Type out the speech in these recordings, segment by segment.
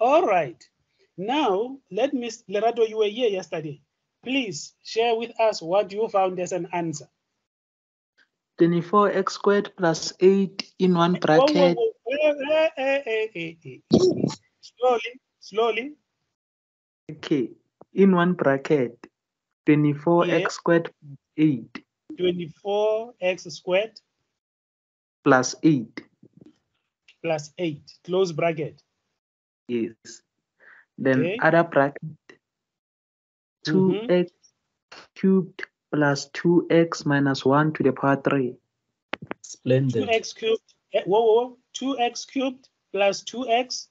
All right. Now, let me, Lerato, you were here yesterday. Please share with us what you found as an answer. 24x squared plus 8 in one bracket. eh, eh, eh. Slowly, slowly. Okay. In one bracket. 24x Yeah. squared plus 8 24x squared plus 8. plus 8, close bracket. Yes. Then Okay. other bracket. 2x cubed plus 2x minus 1 to the power 3. Splendid. 2x cubed, eh, whoa, whoa, whoa, 2x cubed plus 2x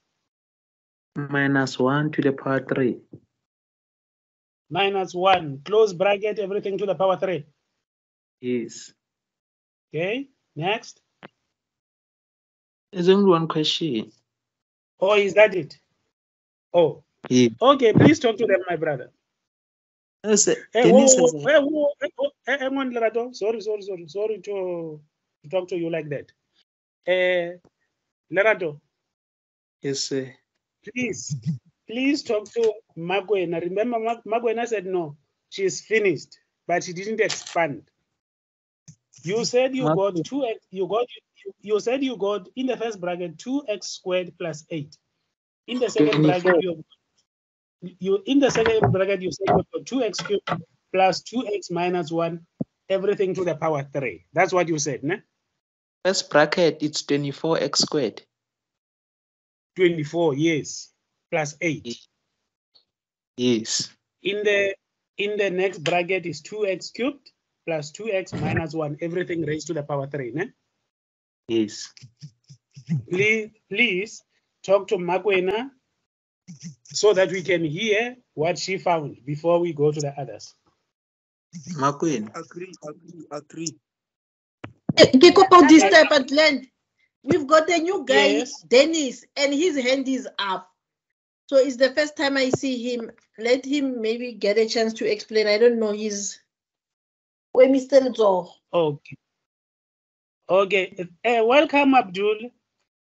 minus 1 to the power 3. minus 1, close bracket, everything to the power 3. Yes. Okay, next. There's only one question. Oh, is that it? Oh, Yeah. okay, please talk to them, my brother. Yes, Hey, whoa, Dennis whoa, has whoa, a- hey, whoa, hey, whoa, hey, Lerato. Sorry, sorry, sorry, sorry to, to talk to you like that. Uh, Lerato, yes, sir. please, please talk to Makwena. Remember, Mag- Makwena said no, she's finished, but she didn't expand. You said you Mag- got two. You got you, said you got in the first bracket two x squared plus eight. In the second bracket, you you in the second bracket you said you got two x cubed plus two x minus one, everything to the power three. That's what you said, ne? First bracket, it's 24x squared. Twenty-four, yes, plus eight. Yes. In the in the next bracket is two x cubed plus two x minus one, everything raised to the power three, ne? Yes. please, please talk to Makwena so that we can hear what she found before we go to the others. Makwin. Agree, agree, agree. Ke kopa ho land. We've got a new guy, Yes. Dennis, and his hand is up. So it's the first time I see him. Let him maybe get a chance to explain. I don't know his. Where Mr. Nzo. Okay. Okay. Uh, welcome, Abdul.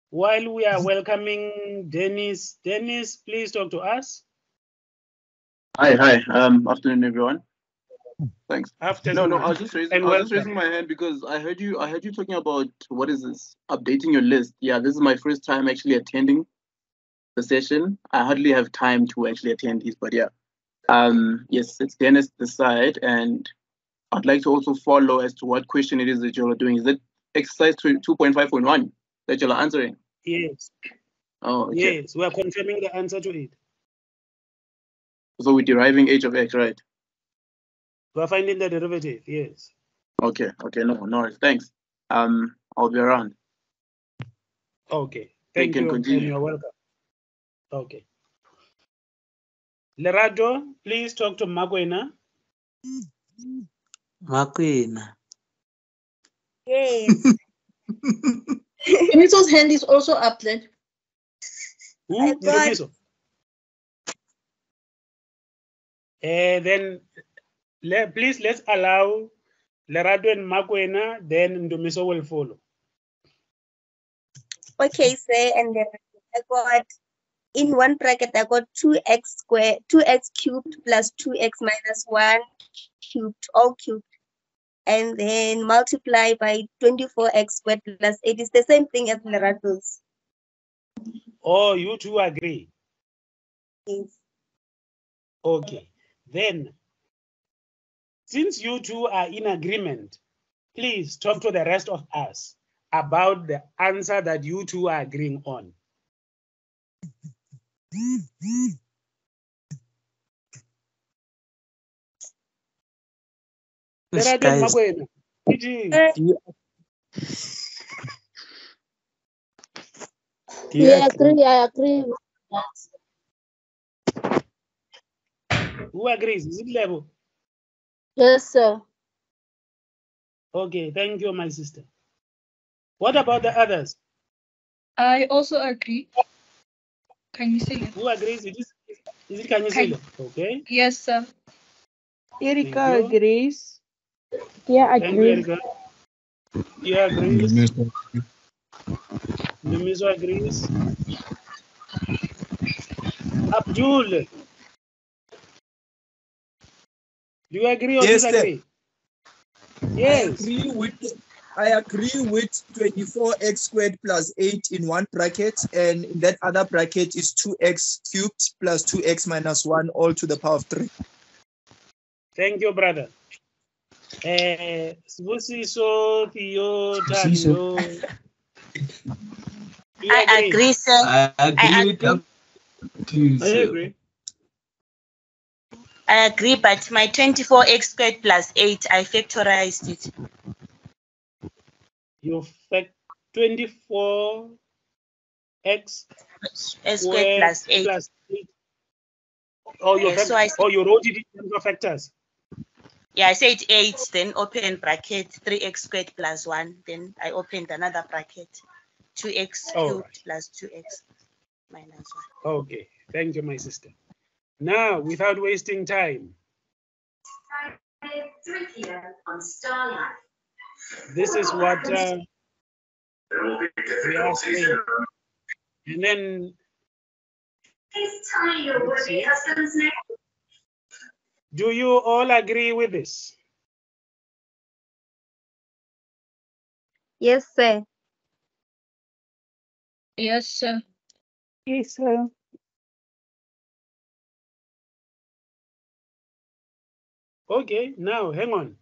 While we are welcoming Dennis, Dennis, please talk to us. Hi, hi. Um, afternoon, everyone. Thanks. Afternoon. No, no, I was just raising, And I was just raising my hand because I heard you. I heard you talking about what is this? Updating your list. Yeah, this is my first time actually attending the session. I hardly have time to actually attend these, but yeah. Um, yes, it's Dennis this side, and I'd like to also follow as to what question it is that you're doing. Is it exercise two point five point one that you're answering? Yes, Oh, okay. yes, we are confirming the answer to it. So we're deriving h of x, right? We are finding the derivative. Yes. Okay, okay, no, no. Thanks. Um, I'll be around. Okay. Thank can you. and continue. you're welcome. Okay. Lerato, please talk to Makwena. Makwin. Yes. Miso's hand is also up, land. Who? I got- Ndumiso? Eh, then, le, please let's allow Lerato and Makwena, then Ndumiso will follow. okay, sir. And then I got in one bracket, I got 2x squared, 2x cubed plus 2x minus 1 cubed, all cubed. And then multiply by 24x squared plus 8 is the same thing as Lerato's. Oh, you two agree. Yes. Okay. Then, since you two are in agreement, please talk to the rest of us about the answer that you two are agreeing on. This Lerato guy is- Makwena, Eugene, Uh, Do you, Yeah, I agree? agree. I agree. with that. who agrees? Is it level? Yes, sir. Okay, thank you, my sister. What about the others? I also agree. Can you say it? Who agrees? It is, is it Kanyisile? Okay, Yes, sir. Erika Erika agrees. Yeah, thank you, agree. Erika. You agrees? Numiso agrees? Abdul. Do you agree or Yes, sir. disagree? I agree with I agree with 24x squared plus 8 in one bracket, and in that other bracket is 2x cubed plus 2x minus 1 all to the power of 3. Thank you, brother. Eh, Sibusiso, Theo, Sibusiso. Tando. Do you I agree, sir. I agree I with agree. up to I agree. I agree, but my 24x squared plus 8, I factorized it. You fact 24 x squared squared plus 8. plus 8. Oh, you, Yeah, fact- so I oh, you wrote it in terms of factors. Yeah, I said 8, then open bracket 3x squared plus 1. Then I opened another bracket 2x All cubed right. plus 2x minus 1. Okay, thank you, my sister. Now, without wasting time, this is what uh, we are saying. And then, let's see. Do you all agree with this? Yes, sir. Yes, sir. Yes, sir. Okay, now hang on.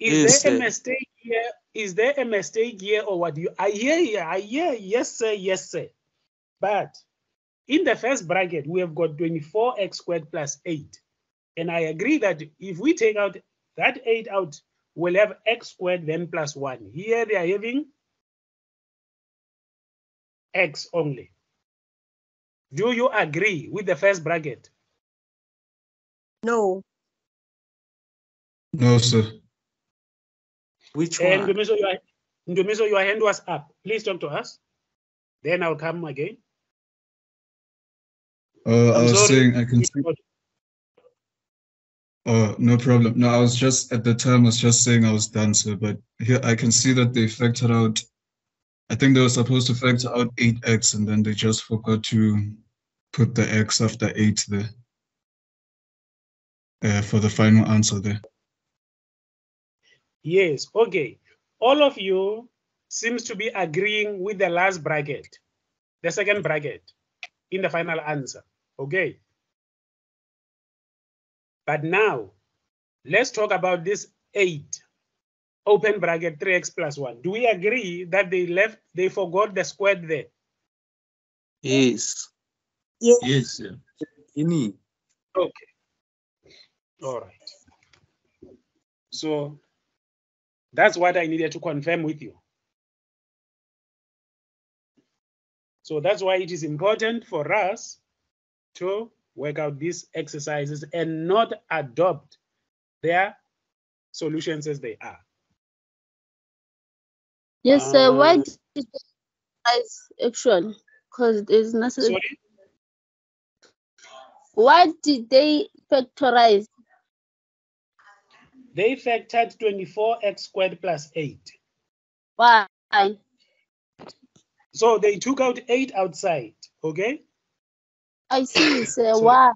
Is Yes, there a mistake here? Is there a mistake here or what? You I hear you, I hear yes, sir, yes, sir. But in the first bracket, we have got 24x squared plus 8. And I agree that if we take out that 8 out, we'll have x squared then plus 1. Here they are having x only. Do you agree with the first bracket? No. No, sir. Which And one? Ndumiso, your, Ndumiso, your hand was up. Please talk to us. Then I'll come again. Uh, I I'm was sorry. saying I can see. Oh, no problem. No, I was just at the time I was just saying I was done, sir. But here I can see that they factored out. I think they were supposed to factor out 8x and then they just forgot to put the x after 8 there. Uh, for the final answer there. Yes, okay. All of you seems to be agreeing with the last bracket, the second bracket in the final answer. Okay. But now, let's talk about this 8, open bracket 3x plus 1. Do we agree that they left, they forgot the squared there? Yes. Yes. Yes, sir. Ini. Okay. All right. So that's what I needed to confirm with you. So that's why it is important for us to work out these exercises and not adopt their solutions as they are. Yes, sir. Why Uh, did you actually? Because there's nothing. Sorry? Why did they factorize? They factored 24x squared plus 8. Why? So they took out 8 outside, okay? I see, sir. So- Why?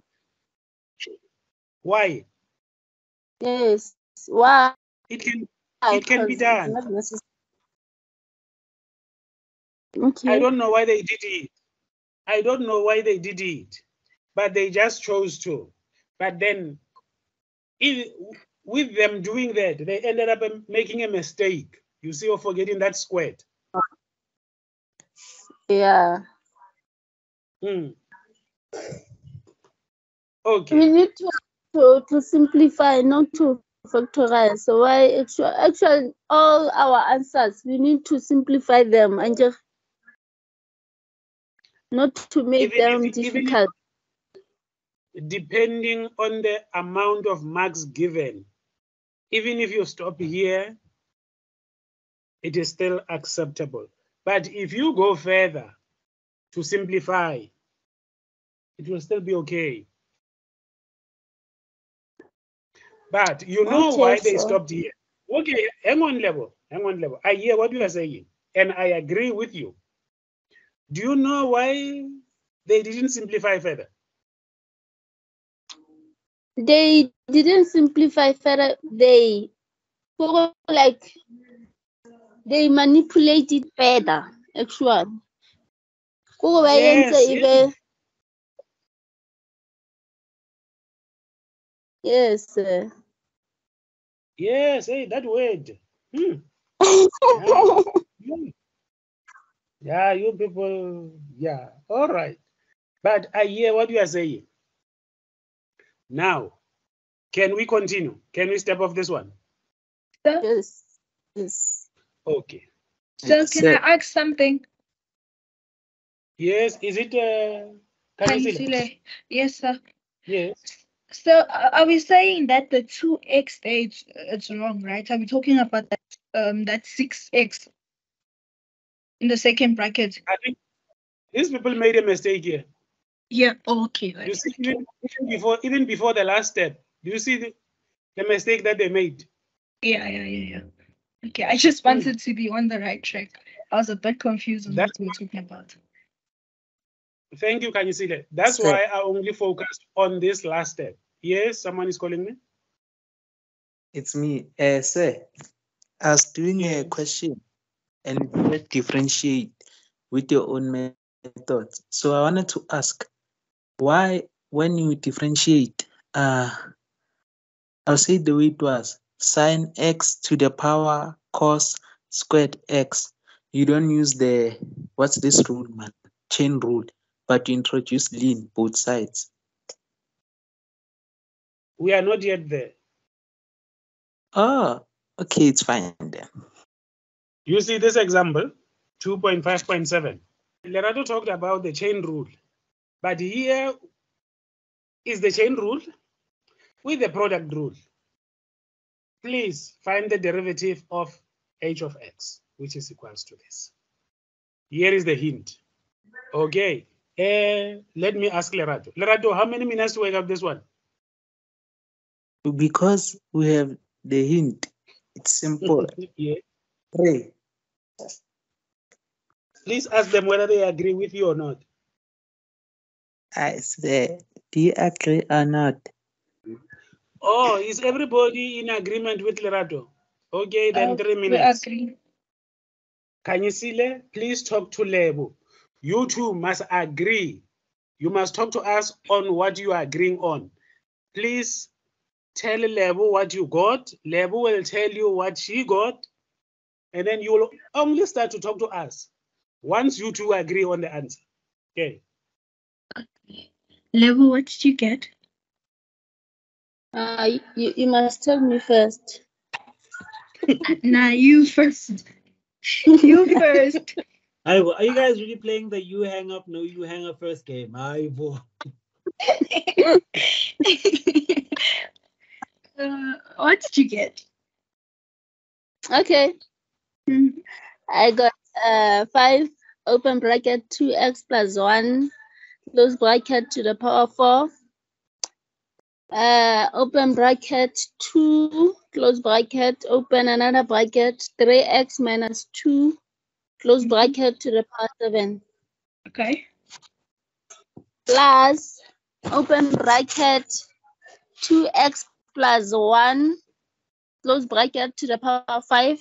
Why? Yes. Why? It can it can be done. Okay. I don't know why they did it. I don't know why they did it, but they just chose to. But then, with them doing that, they ended up um, making a mistake. You see, of forgetting that squared. Yeah. Hmm. Okay. We need to, to, to simplify, not to factorize. So why actually, actually all our answers, we need to simplify them and just not to make Even them if- difficult. Depending on the amount of marks given, even if you stop here, it is still acceptable. But if you go further to simplify, it will still be okay. But you know Okay, why they stopped here. Okay, hang on level, hang on level. I hear what you are saying, and I agree with you. Do you know why They didn't simplify further. They didn't simplify further. They sort like they manipulated further. Actually, Kore ba Yes, yes. Yes. sir. Yes, hey, that word. Hmm. Yeah. Yeah, you people, yeah, all right. But I hear what you are saying. Now, can we continue? Can we step off this one? Yes. Yes. Okay. so can Sir. I ask something? Yes, is it uh Kanyisile? Kanyisile? Yes, sir. Yes. So uh, are we saying that the two x there it's, it's wrong, right? Are we talking about that um that six x in the second bracket? I think these people made a mistake here. Yeah. Okay. You see, even, even before even before the last step, do you see the, the mistake that they made? Yeah. Yeah. Yeah. Yeah. Okay. I just wanted to be on the right track. I was a bit confused on That's what we're talking about. Thank you, Kanyisile. That's Sir. why I only focused on this last step. Yes, someone is calling me. It's me. Uh, sir, I was doing a question and it said differentiate with your own method. So I wanted to ask why, when you differentiate, uh, I'll say the way it was sine x to the power cos squared x. You don't use the, what's this rule, man? Chain rule, but introduce lean both sides. We are not yet there. Oh, okay, it's fine then. You see this example, 2.5.7. Lerato talked about the chain rule, but here is the chain rule with the product rule. Please find the derivative of h of x, which is equals to this. Here is the hint. Okay, eh, let me ask Lerato. Lerato, how many minutes to work out this one? Because we have the hint, it's simple. yeah. Three. Please ask them whether they agree with you or not. I say, do you agree or not? Oh, is everybody in agreement with Lerato? Okay, then Uh, three we minutes. agree. Kanyisile, please talk to Lebo. You two must agree. You must talk to us on what you are agreeing on. Please tell Lebo what you got. Lebo will tell you what she got. And then you will only start to talk to us once you two agree on the answer. Okay. Level, what did you get? Uh, you, you must tell me first. nah, you first. you first. Are are you guys really playing the you hang up, no you hang up first game? Aibo. uh, what did you get? Okay. Mhm. I got uh five open bracket two x plus one close bracket to the power four. Uh, open bracket two close bracket open another bracket three x minus two close bracket to the power seven Okay. plus open bracket two x plus one close bracket to the power five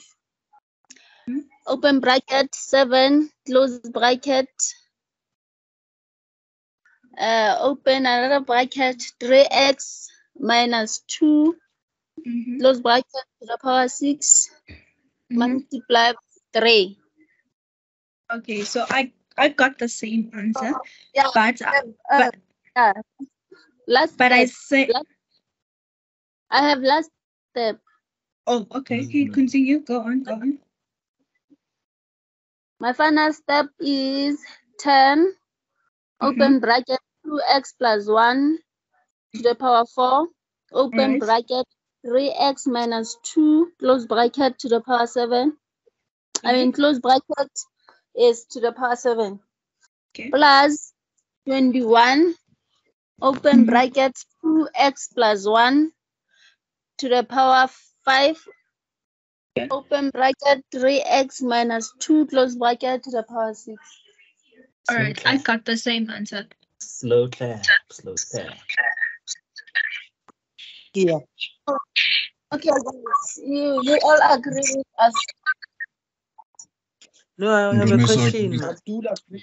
Mhm. open bracket seven close bracket uh open another bracket three x minus two Mhm. close bracket to the power six Mhm. multiply three Okay, so I I got the same answer, uh-huh. yeah. but I- uh, but yeah. last but I say last, i have last step. Oh okay, mm-hmm. okay, continue. Go on, go on. my final step is 10 open mm-hmm. bracket 2x plus 1 to the power 4 open Right. bracket 3x minus 2 close bracket to the power 7 i mean mm-hmm. close bracket is to the power 7 Okay. plus 21 open Mhm. bracket 2x plus 1 to the power 5 Yeah. open bracket 3x minus 2 close bracket to the power 6 All right, I got the same answer. Slow clap, slow clap. Yeah. Okay, guys, you, you all agree with us. No, I have a question.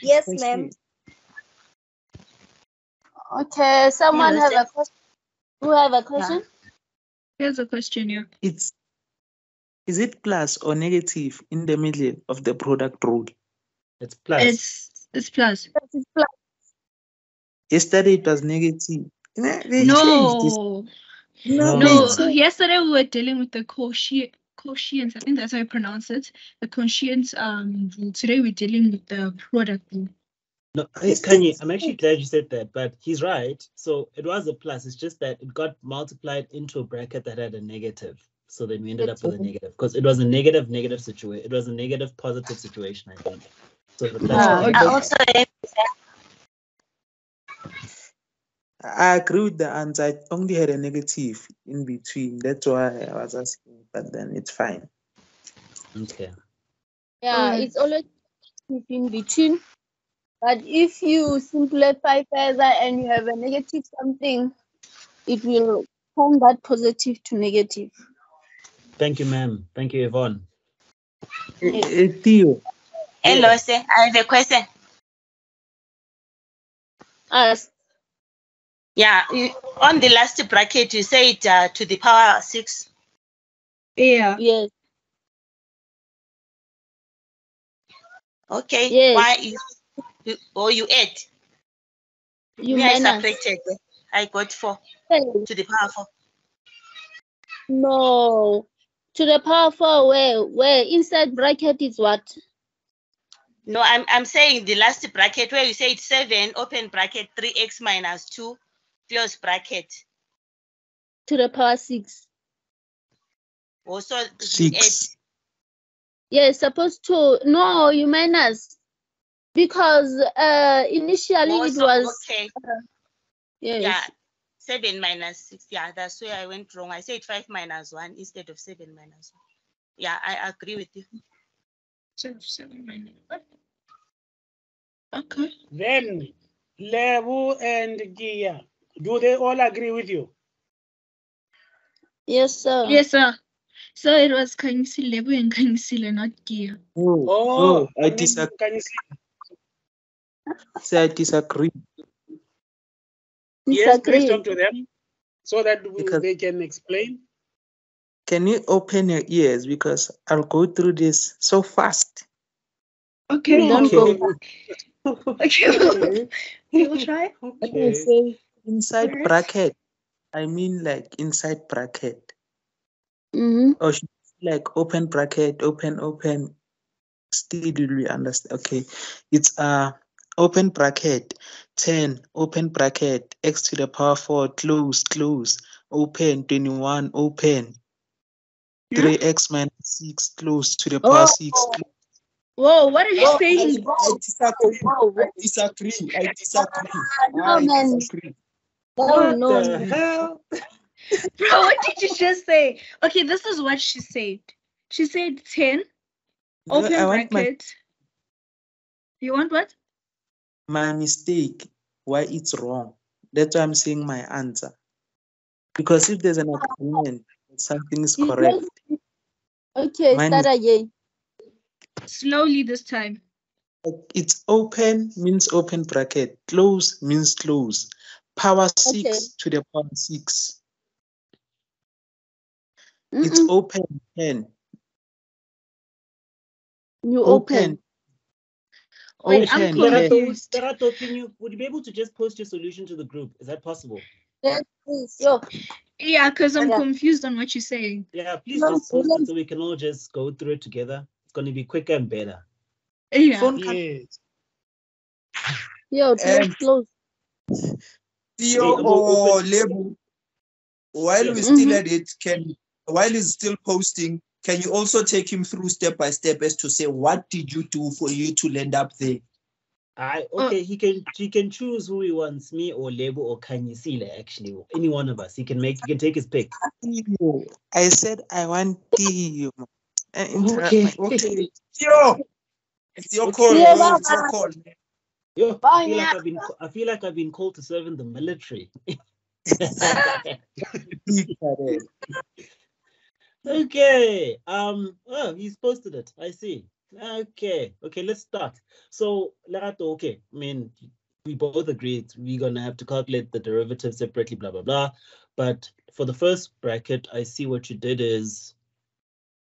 Yes, ma'am. Okay, someone have a question? Who have a question? Here's a question here. It's is it plus or negative in the middle of the product rule? It's plus. It's it's plus. It's plus. Yesterday it was negative. They they changed this. No, No. no. Yesterday we were dealing with the quotient. Quotients, I think that's how you pronounce it. The quotient um rule. Today we're dealing with the product rule. No, hey, Kanye, I'm actually glad you said that, but he's right. So it was a plus. It's just that it got multiplied into a bracket that had a negative. So then we ended up with a negative because it was a negative negative situation. It was a negative positive situation, I think. So the plus was I also have I agree with the answer. I only had a negative in between. That's why I was asking, but then it's fine. okay. Yeah, Alright. it's always in between. But if you simplify further and you have a negative something, it will turn that positive to negative. Thank you, ma'am. Thank you, Yvonne. Eh, eh, Theo, hello, sir. I have a question. As Yeah, you, on the last bracket, you said uh, to the power six. Yeah. yes, Okay. Yes. Why is you, or you add? you Me, I minus. separated. I got four Hey, to the power four. No, to the power four where where inside bracket is what? No, I'm I'm saying the last bracket where you said seven open bracket three x minus two close bracket. To the power six. Also you add six. Yes, supposed to no, you minus because uh initially it was okay. yes. Yeah. Seven minus six. Yeah, that's where I went wrong. I said five minus one instead of seven minus one. Yeah, I agree with you. So seven minus. Okay. Then Lebo and Gia, do they all agree with you? Yes, sir. Yes, sir. So it was Kanyisi Lebu and Kanyisile, not Gia. Oh, Oh, no, I I disagree. can? Say I disagree. Yes, please Disagree. talk to them so that Because- they can explain. Can you open your ears because I'll go through this so fast. Okay. Don't go Okay. back. Okay. we'll try. When I Okay. Inside bracket, I mean like inside bracket. Mm-hmm. Or should like open bracket, open, open. Still do we understand? Okay. It's uh open bracket 10, open bracket, x to the power 4, close, close, open 21, open. 3x minus 6, close to the power 6. close. Whoa, what are you I, saying? I disagree. I disagree. I disagree. No, I man. disagree. No, What no. the hell? Bro, what did you just say? Okay, this is what she said. She said 10, No, open I want my, bracket. You want what? my mistake, why it's wrong. That's why I'm saying my answer. Because if there's an oh. agreement, something is correct. Okay, Mine start again. Slowly this time. it's open means open bracket, close means close. Power six Okay. to the power six. It's Mm-mm. open 10. You Open. open. Wait, I'm Open 10. Lerato, confused. Lerato, can you would you be able to just post your solution to the group? Is that possible? Yes, please. Yo, Yeah, because I'm Yeah. confused on what you're saying. Yeah, please No, just post let- it so we can all just go through it together. It's going to be quicker and better. Yeah. Phone can Yes. yo, close, And close. Theo or open- Lebo, while Yes. we're still Mhm. at it, can while he's still posting, can you also take him through step by step as to say what did you do for you to land up there? I Uh, okay, he can he can choose who he wants, me or Lebo or Kanyisile, actually. Any one of us. He can make he can take his pick. Theo. I said I want Theo. Uh, Okay. my- Okay, Theo, it's your Okay. call, Yeah. It's your call. Yo, I feel like I've been I feel like I've been called to serve in the military. okay. Um. Oh, he's posted it. I see. Okay. Okay. Let's start. So, Lerato. Okay. I mean, we both agreed we're gonna have to calculate the derivative separately. Blah blah blah. But for the first bracket, I see what you did is.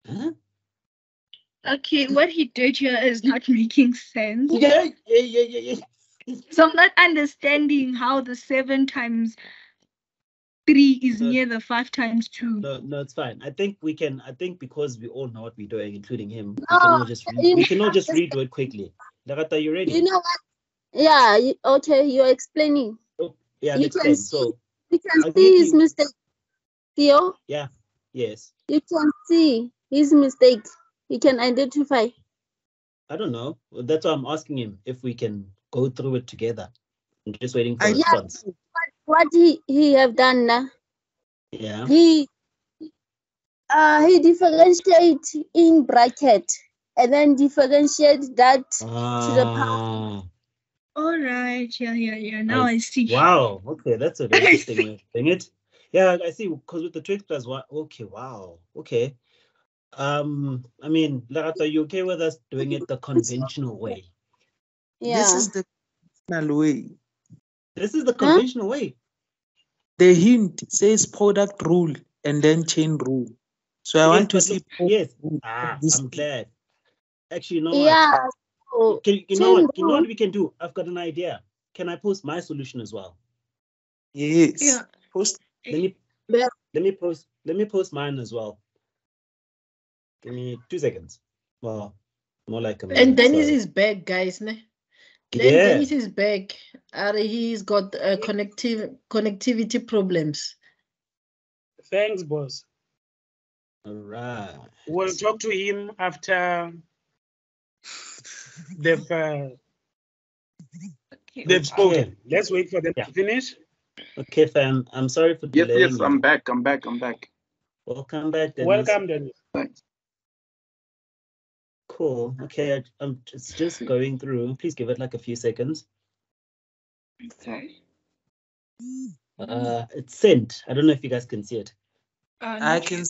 Huh? Okay, what he did here is not making sense. Yeah. Yeah. Yeah. Yeah. Yeah. So I'm not understanding how the seven times three is Uh, near the five times two. No, no, it's fine. I think we can. I think because we all know what we're doing, including him, no, we can all just read, we can just redo it quickly. Lagata, you ready? You know what? Yeah, you- okay, you're explaining. yeah, you let's can explain. see- So You can I'll see his you- mistake. Theo, yeah, yes. you can see his mistake. You can identify. I don't know. Well, That's why I'm asking him if we can go through it together. I'm just waiting for a Yeah. response. What he, he have done now. Yeah. He uh he differentiate in bracket and then differentiate that to the power. Ah, All right, yeah, yeah, yeah. Now I- I see. wow. Okay, that's a very I interesting way of doing it. Yeah, I see. Because with the twix plus one. Okay, wow. Okay. Um, I mean, Lagata, are you okay with us doing it the conventional way? Yeah. This is the conventional way. This is the conventional way. The hint says product rule and then chain rule. So I Yes, want to but see look, yes. Ah, This- I'm glad. Actually, you know yeah. So Can you know chain what? You know what we can do? I've got an idea. Can I post my solution as well? Yes. Yeah. Post Let me Yeah. let me post let me post mine as well. Give me two seconds. Well, more like a minute. And Dennis sorry. is back, guys. Ne? Yeah. Dennis is back. Uh, he's got uh, connective connectivity problems. Thanks, boss. All right. We'll talk to him after they've uh, Okay. they've spoken. Let's wait for them Yeah. to finish. Okay, fam. I'm sorry for Yes, delaying. yes, you. I'm back. I'm back. I'm back. Welcome back, Dennis. Welcome, Dennis. Thanks. Cool. Okay, I, I'm just just going through. Please give it like a few seconds. Okay. Uh, it's sent. I don't know if you guys can see it. Uh, I can yet.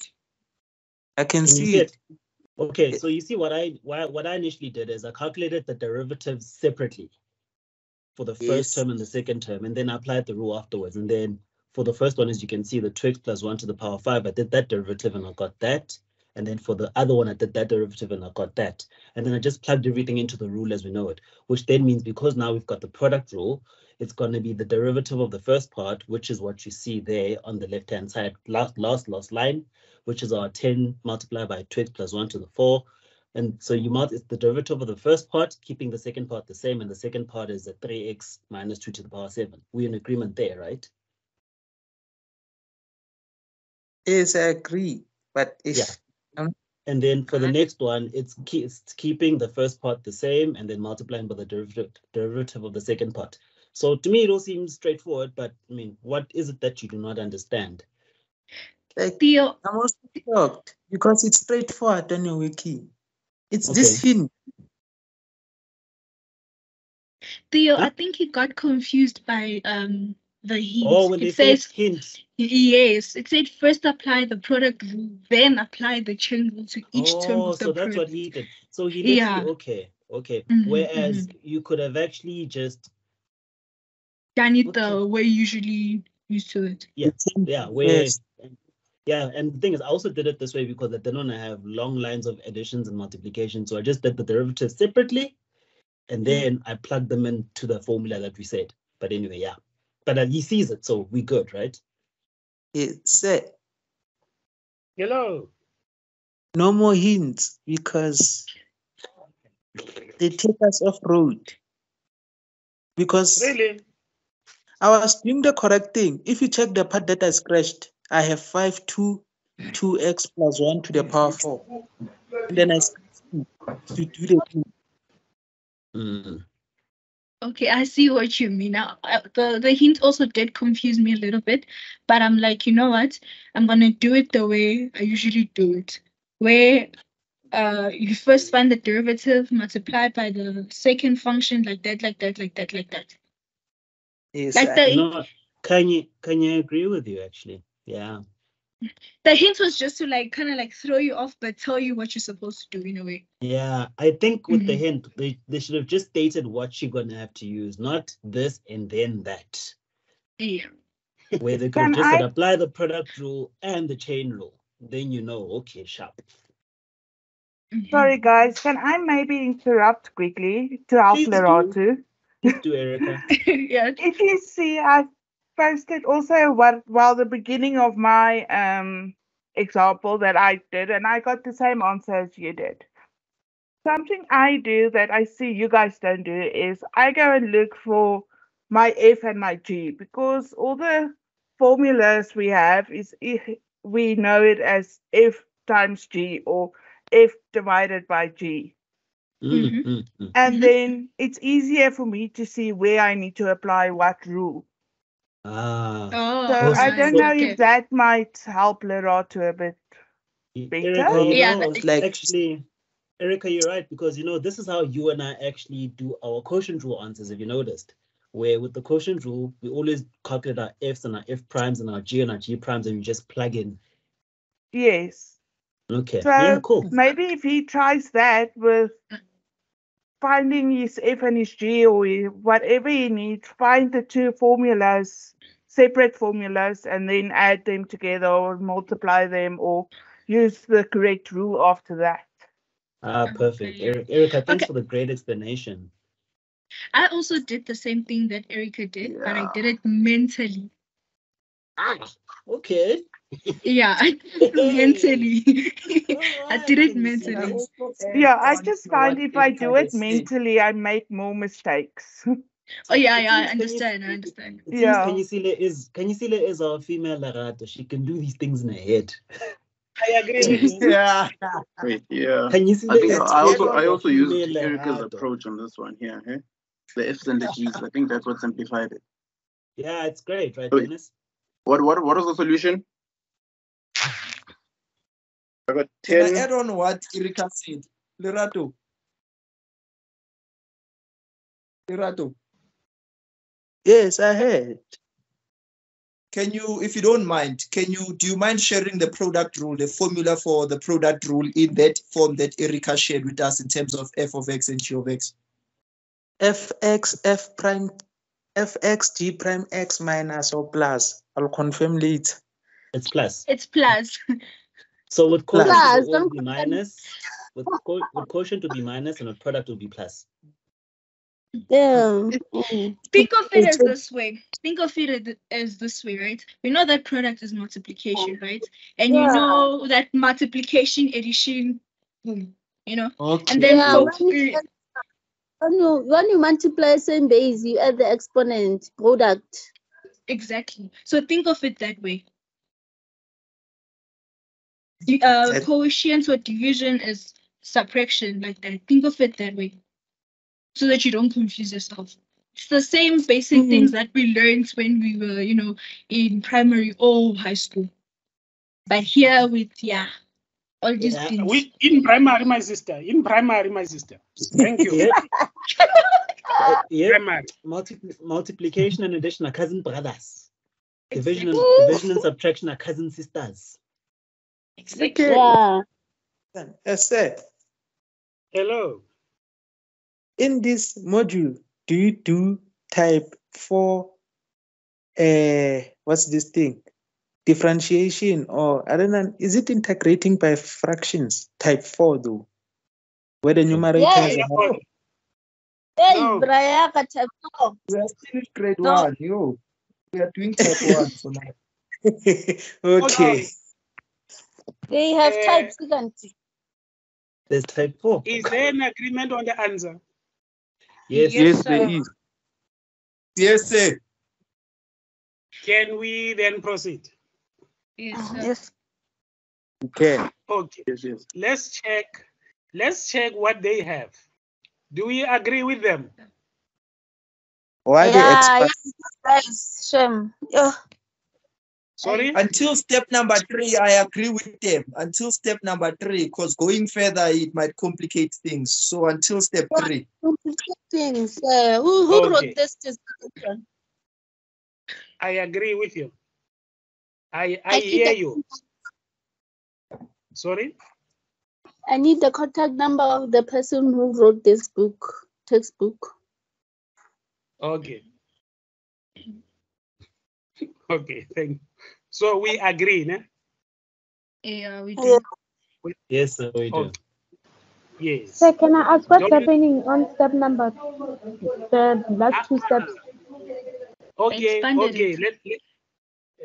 I can Can see see it. it? Okay, so you see what I what I initially did is I calculated the derivatives separately for the first Yes. term and the second term, and then I applied the rule afterwards. And then for the first one, as you can see, the 2x plus 1 to the power 5, I did that derivative and I got that. And then for the other one, I did that derivative and I got that. And then I just plugged everything into the rule as we know it, which then means because now we've got the product rule, it's going to be the derivative of the first part, which is what you see there on the left-hand side, last, last, last line, which is our 10 multiplied by 2x plus 1 to the 4. And so you multi it's the derivative of the first part, keeping the second part the same, and the second part is the 3x minus 2 to the power 7. We're in agreement there, right? Yes, I agree. But if Yeah. And then for the next one, it's, ke- it's keeping the first part the same and then multiplying by the derivative derivative of the second part. So to me, it all seems straightforward, but I mean, what is it that you do not understand? like Theo, I'm also shocked because it's straightforward on your wiki. It's this Okay. hint. Theo, I think he got confused by um the hint. Oh, when they it say says hint. yes. It said first apply the product rule, then apply the chain rule to each term Oh, of the so that's what product. he did. So he literally, Yeah. okay, okay. Mhm, Whereas you could have actually just, Done it Okay. the way usually used to it. yeah, yeah, where, Yes. yeah, and the thing is, I also did it this way because I didn't want to have long lines of additions and multiplication. So I just did the derivatives separately, and then I plugged them into the formula that we said. But anyway, yeah. But uh, he sees it, so we good, right? It's uh, Hello. no more hints because they take us off road. Because Really? I was doing the correct thing. If you check the part that I scratched, I have 5, 2, 2x plus 1 to the power 4. And then I to do the thing. Mm. Okay, I see what you mean. Now, uh, the the hint also did confuse me a little bit, but I'm like, you know what? I'm gonna do it the way I usually do it, where uh, you first find the derivative multiplied by the second function like that, like that, like that, like that. Yes, Like the No, can you can you agree with you actually? Yeah. The hint was just to like kind of like throw you off, but tell you what you're supposed to do in a way. Yeah, I think with the Mhm. hint, they, they should have just stated what you're gonna have to use, not this and then that. Yeah. Where they could just I- apply the product rule and the chain rule. Then you know, okay, sharp. Mhm. Sorry, guys. Can I maybe interrupt quickly to help Please do. Lerato? Please do, Erica. yeah. If you see, I posted also what well the beginning of my um example that I did, and I got the same answer as you did. Something I do that I see you guys don't do is I go and look for my F and my G because all the formulas we have is if we know it as F times G or F divided by G. Mm, Mhm. mm, mm. And then it's easier for me to see where I need to apply what rule. Ah, Oh, So Well, I don't know Okay. if that might help Lerato a bit. Better? Erica, you Yeah, know, like- actually, Erica, you're right because you know this is how you and I actually do our quotient rule answers. If you noticed, where with the quotient rule, we always calculate our f's and our f primes and our g and our g primes, and we just plug in. Yes. Okay, So yeah, cool. maybe if he tries that with finding his F and his G or whatever he needs, find the two formulas, separate formulas, and then add them together or multiply them or use the correct rule after that. Ah, perfect. Okay. Erica, thanks Okay. for the great explanation. I also did the same thing that Erica did, but I did it mentally. Ah, okay. Yeah, I did mentally. I did it mentally. Yeah, I just find if I do it mentally, I make more mistakes. Oh yeah, It yeah, I seems- can you understand. I see- understand. It seems Yeah. Kanyisile is Kanyisile is our female Lerato. She can do these things in her head. I agree with. Yeah. Wait, yeah. Kanyisile I think is I also female I also used female Erica's approach on this one here. eh? The F's and the G's. I think that's what simplified it. Yeah, it's great, right, Wait. Dennis? What what what was the solution? I got Can I ten. add on what Erika said? Lerato. Lerato, Yes, I heard. can you, if you don't mind, can you, do you mind sharing the product rule, the formula for the product rule in that form that Erica shared with us in terms of f of x and g of x? fx f prime fx g prime x minus or plus. I'll confirm later. It's plus. It's plus. So with quotient Plus, it be minus. With, co- with quotient to be minus and with product will be plus. Damn. Think of it as this way. Think of it as- as this way, right? We know that product is multiplication, right? And you know that multiplication, addition, boom, you know? Okay. And then Yeah, for when you, when you when you multiply same base, you add the exponent product. Exactly. So think of it that way. The uh, That- quotient or division is subtraction, like that. Think of it that way, so that you don't confuse yourself. It's the same basic Mhm. things that we learned when we were, you know, in primary or high school. But here with yeah, all these Yeah, things. We in primary, my sister. In primary, my sister. Thank you. Yeah. Uh, yeah. Primary. Multi- multiplication and addition are cousin brothers. Division and division and subtraction are cousin sisters. Exactly. Yeah. Yes, sir. Hello. In this module, do you do type four? Uh, what's this thing? Differentiation or I don't know. Is it integrating by fractions? Type four though, where the numerators Yes. are. Hey, No. Brian, type four. We are still in grade No. one, yo. We are doing type one for now. okay. They have Eh, type second. There's type four. Is there an agreement on the answer? Yes. Yes, there sir. is. Yes, sir. Can we then proceed? Yes, uh-huh. sir. Yes. Okay. Okay. Yes, yes. Let's check. Let's check what they have. Do we agree with them? Why Yeah, the expert? yes, guys, shame. Yeah. Sorry? Until step number three, I agree with them. Until step number three, because going further, it might complicate things. So until step three. Things. Uh, who who Okay. wrote this discussion? I agree with you. I I I hear that- you. Sorry? I need the contact number of the person who wrote this book, textbook. Okay. Okay, thank you. So we agree, ne? Yeah, we do. Yes, sir, we do. Okay. Yes. Sir, can I ask what's Don't- happening on step number, the last two ah, steps? Ah. Okay, Expanded okay. it. Let, let,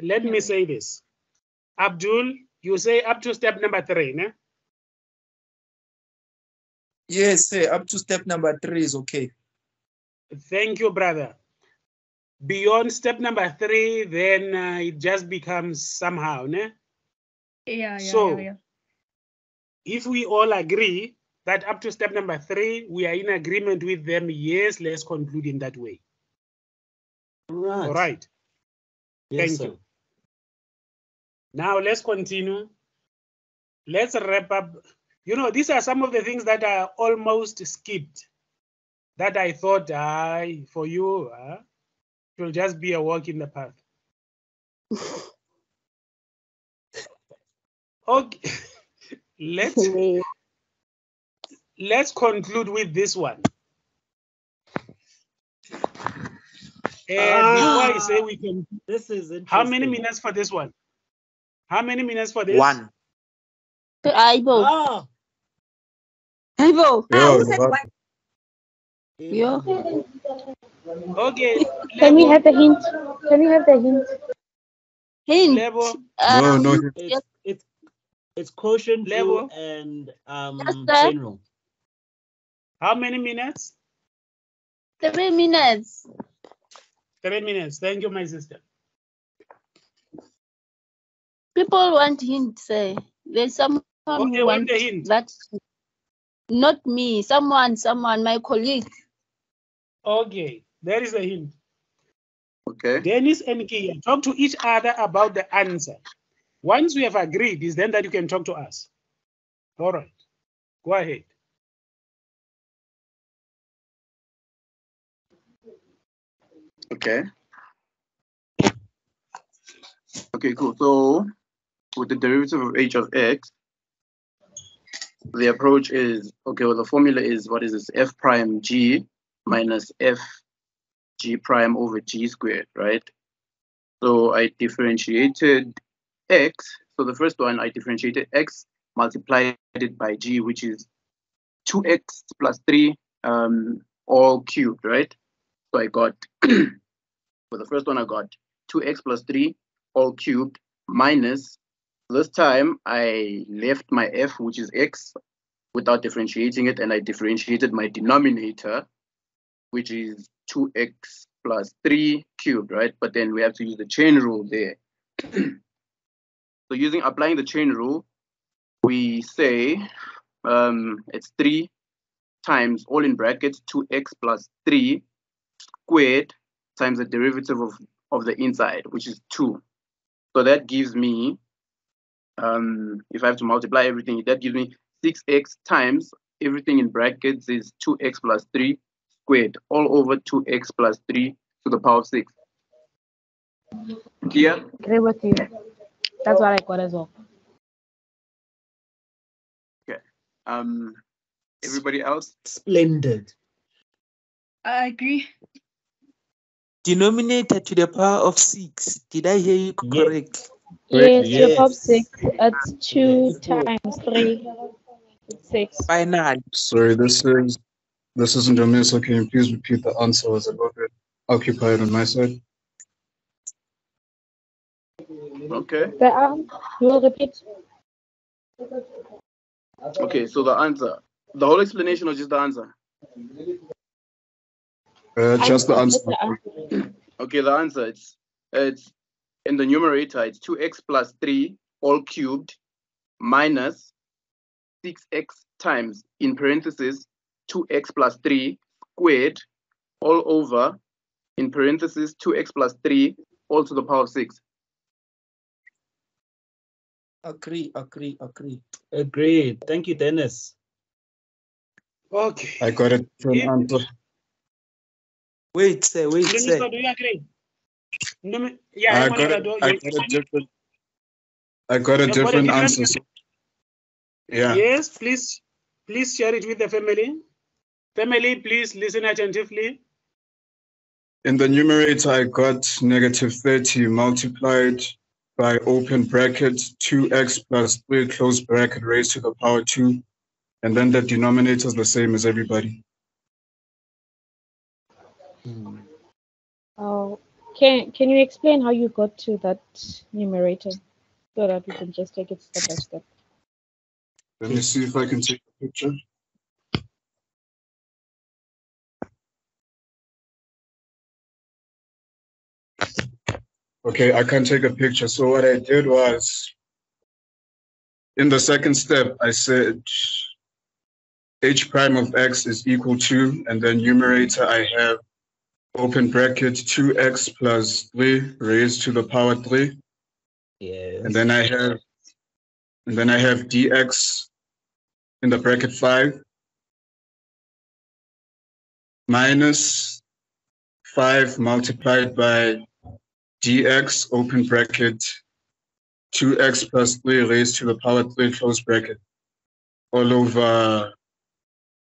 let me say this. Abdul, you say up to step number three, ne? Yes, sir, up to step number three is okay. Thank you, brother. Beyond step number three, then uh, it just becomes somehow, ne? Yeah, yeah, So- yeah, yeah. If we all agree that up to step number three, we are in agreement with them, yes, let's conclude in that way. Right. All right. Yes, Thank sir. you. Now let's continue. Let's wrap up. You know, these are some of the things that are almost skipped. That I thought, I for you, uh, it will just be a walk in the park. Okay, let's let's conclude with this one. And before I say we can, This is how many minutes for this one? How many minutes for this? One. Aibo. Ah, Aibo. Yeah, said one? Yo. Okay. Can we have the hint? Can we have the hint? Hint. Lebo, No, Um, no, it's it's it's quotient Level. and um Yes, sir. chain rule. how many minutes? Three minutes. Three minutes. Thank you, my sister. People want hint, say. There's someone Okay, who what wants the hint? that. Not me. Someone, someone, my colleague. Okay, there is a hint. Okay. Dennis and Kia, talk to each other about the answer. Once we have agreed, is then that you can talk to us. All right, go ahead. Okay. Okay, cool. So with the derivative of h of x, the approach is, okay, well, the formula is, what is this? f prime g minus f g prime over g squared, right? So I differentiated x. So the first one, I differentiated x, multiplied it by g, which is 2x plus 3 um, all cubed, right? So I got, for the first one, I got 2x plus 3 all cubed minus, this time I left my f, which is x, without differentiating it, and I differentiated my denominator, which is 2x plus 3 cubed, right? But then we have to use the chain rule there. so using applying the chain rule, we say um, it's 3 times, all in brackets, 2x plus 3 squared times the derivative of, of the inside, which is 2. So that gives me, um, if I have to multiply everything, that gives me 6x times everything in brackets is 2x plus 3 squared, all over 2x plus 3 to the power of 6. Clear? Agree with you. That's what I got as well. Okay. Um, everybody else? Splendid. I agree. Denominator to the power of six. Did I hear you Yeah. correct? Yes, to the top Yes. six. That's two Yes. times three. It's Six. Final. Sorry, this is this isn't your miss. Can you please repeat the answer? I was a little bit occupied on my side. Okay. The, um, you will repeat. Okay, so the answer, the whole explanation or just the answer? Uh, just the answer. the answer. Okay, the answer it's it's in the numerator it's 2x plus 3 all cubed minus 6x times in parentheses 2x plus 3 squared all over in parentheses 2x plus 3 all to the power of 6. Agree, agree, agree. Agreed. Thank you, Dennis. Okay. I got a different If- answer. Wait, sir, wait, sir. Minister, do you agree? Ndumi- Yeah, I I'm got, gonna a, I got a different. I got a You've got a different different answer. answer. Yeah. Yes, please, please share it with the family. Family, please listen attentively. In the numerator, I got negative 30 multiplied by open bracket 2x plus 3 close bracket raised to the power 2. And then the denominator is the same as everybody. Hmm. Oh, can can you explain how you got to that numerator so that we can just take it step by step? Let me see if I can take a picture. Okay, I can't take a picture. So what I did was, in the second step, I said h prime of x is equal to, and then numerator I have open bracket 2x plus 3 raised to the power 3. Yes. And then I have, and then I have dx in the bracket 5 minus 5 multiplied by dx open bracket 2x plus 3 raised to the power 3 close bracket all over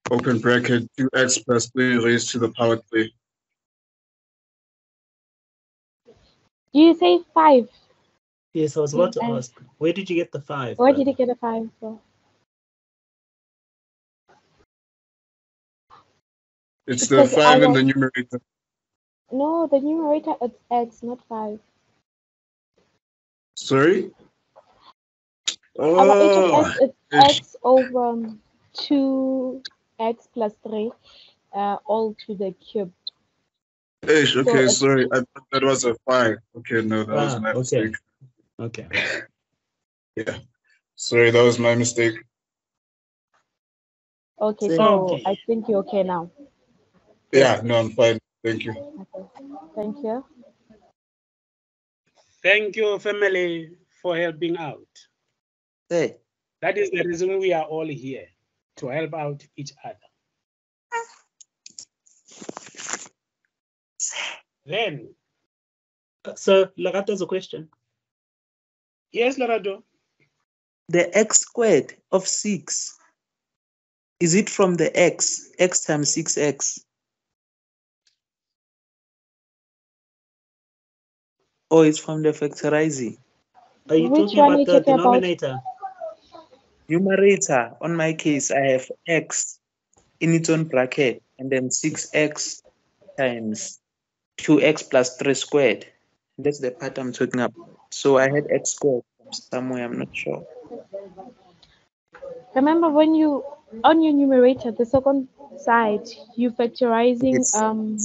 open bracket 2x plus 3 raised to the power 3. Do you say five? Yes, I was about to ask, where did you get the five? Where did you get a five from? It's the Because I 5 in the numerator. No, the numerator it's x, not five. Sorry? Our h of Oh, x is x over um, two x plus three, uh, all to the cube. Ish, okay, it's- sorry. I thought that was a 5. Okay, no, that was Ah, my okay. mistake. Okay. Yeah. Sorry, that was my mistake. Okay, Say- so Okay. I think you're okay now. Yeah, no, I'm fine. Thank you. Okay, thank you. Thank you, family, for helping out. Hey. That is the reason we are all here, to help out each other. Then, So, Lerato has a question. yes, Lerato, the x squared of 6, is it from the x, x times 6x? Or it's from the factorizing? Are you Which talking about you the talking about? denominator? Numerator, on my case, I have x in its own bracket and then 6x times 2x plus 3 squared. That's the part I'm talking about. So I had x squared from somewhere, I'm not sure. Remember when you on your numerator, the second side, you factorizing Yes. um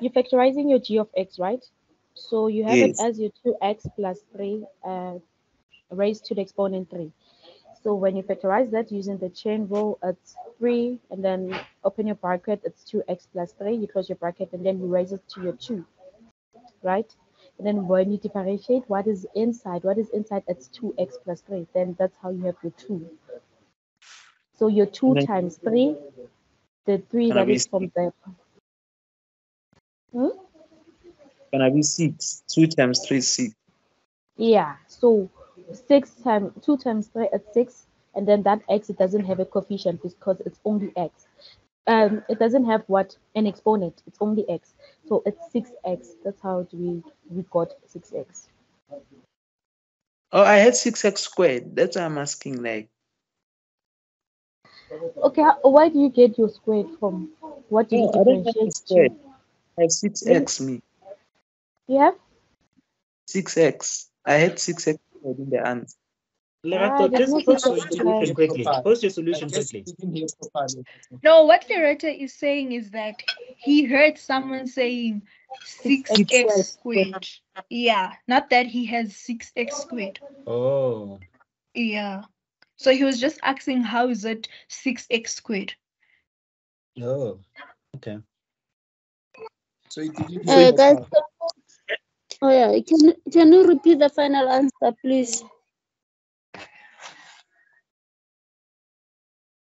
you factorizing your g of x, right? So you have Yes. it as your 2x plus 3 uh, raised to the exponent 3. So when you factorize that using the chain rule, it's 3, and then open your bracket, it's 2x plus 3. You close your bracket, and then you raise it to your 2, right? And then when you differentiate what is inside, what is inside, it's 2x plus 3. Then that's how you have your 2. So your 2 times 3, the 3 Gonna that is from the. Hmm? Gonna be 6. 2 times 3 is 6. Yeah, so six times two times three is six, and then that x it doesn't have a coefficient because it's only x. Um, it doesn't have what an exponent. It's only x, so it's six x. That's how we we got six x. Oh, I had 6x squared. That's why I'm asking, like, Okay, why do you get your squared from? What no, you differentiate? I have 6x, me. Yeah? 6x. I had 6x in the answer. Ah, Lerato, there's just no post your six x solution squared. quickly. Post your solution quickly. No, what Lerato is saying is that he heard someone saying six Six x x squared. Yeah, not that he has six x squared. Oh, Yeah. So he was just asking how is it six x squared? oh, okay. So it didn't Uh, guys, Oh yeah, can can you repeat the final answer, please?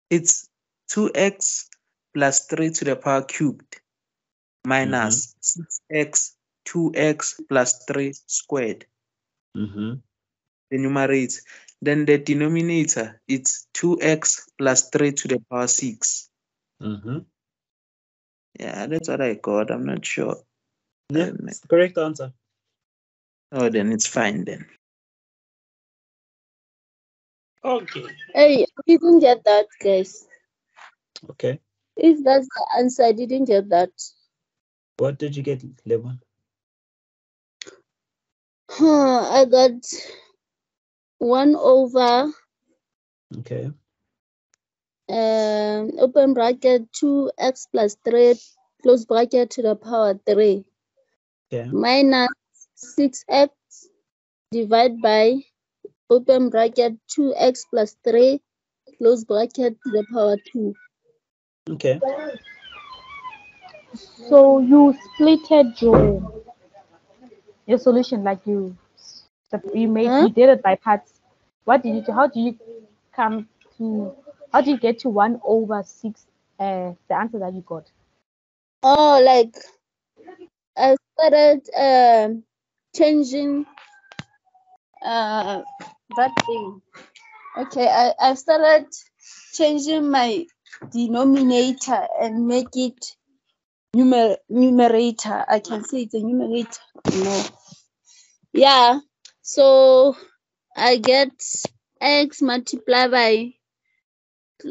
It's 2x plus 3 to the power cubed minus 6x 2x plus 3 squared. Mm-hmm. The numerator. Then the denominator, it's 2x plus 3 to the power 6. Mm-hmm. Yeah, that's what I got. I'm not sure. Yeah, Um, it's the correct answer. oh, then it's fine then. Okay. Hey, I didn't get that, guys. Okay. If that's the answer, I didn't get that. What did you get, Levon? Huh, I got one over Okay. Um open bracket two x plus three close bracket to the power three Okay. minus six x divided by open bracket two x plus three close bracket to the power two. Okay. So you splitted your your solution like you you made you did it by parts. What did you do? How do you come to how do you get to one over six uh the answer that you got? Oh, like I started um changing uh that thing. Okay, I, I started changing my denominator and make it numer numerator. I can say it's a numerator. No. Yeah. So I get x multiplied by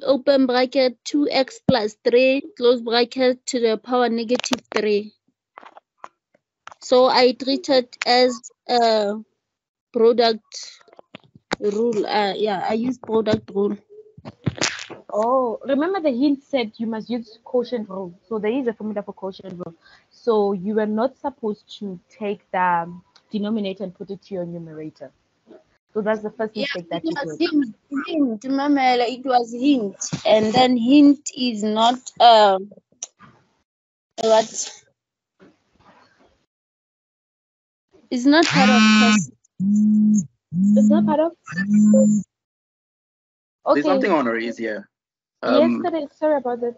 open bracket 2x plus 3 close bracket to the power negative 3 so i treat it as a product rule uh, yeah i use product rule Oh, remember the hint said you must use quotient rule. So there is a formula for quotient rule. So you were not supposed to take the denominator and put it to your numerator. So that's the first yeah mistake that it you was did. hint, hint Mamela, it was hint and then hint is not um what it's not part of course It's not part of. There's Okay. something on raise here. Um, Yesterday, sorry about that.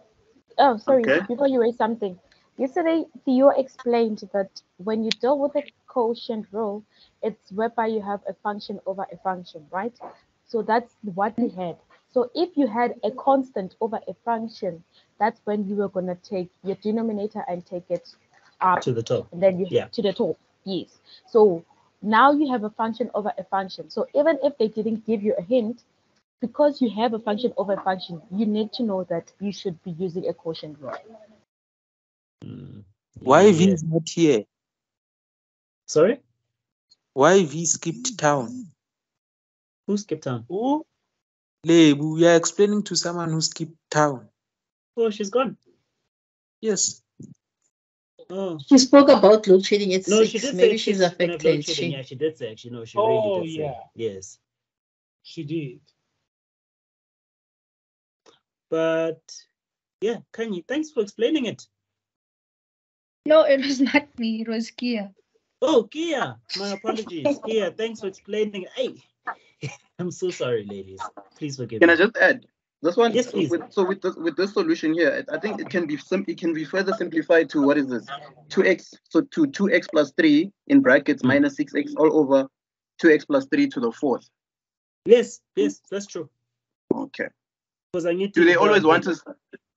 Oh, sorry. Okay. Before you raise something, yesterday Theo explained that when you deal with a quotient rule, it's whereby you have a function over a function, right? So that's what we had. So if you had a constant over a function, that's when you were gonna take your denominator and take it up To the top. and then you Yeah. to the top. Yes. So now you have a function over a function. So even if they didn't give you a hint, because you have a function over a function, you need to know that you should be using a quotient rule. Why V is not here? Sorry? Why V skipped town? Who skipped town? Who? Lebo, we are explaining to someone who skipped town. Oh, she's gone. Yes. Oh. She spoke about load shedding at No, six. she did Maybe say she's she's gonna have load affected. She, Yeah, she did say actually. No, she Oh, really did oh, say. yeah. Yes. She did. But yeah, Kanye, thanks for explaining it. No, it was not me. It was Kia. Oh, Kia, my apologies. Kia, thanks for explaining. Hey, I'm so sorry, ladies. Please forgive Can me. Can I just add this one? Yes, please. With, so with this with this solution here, I think it can be sim- it can be further simplified to what is this? Two x so to two x plus three in brackets Hmm. minus six x all over two x plus three to the fourth. Yes, yes, that's true. Okay. Because I need to. Do they always want us?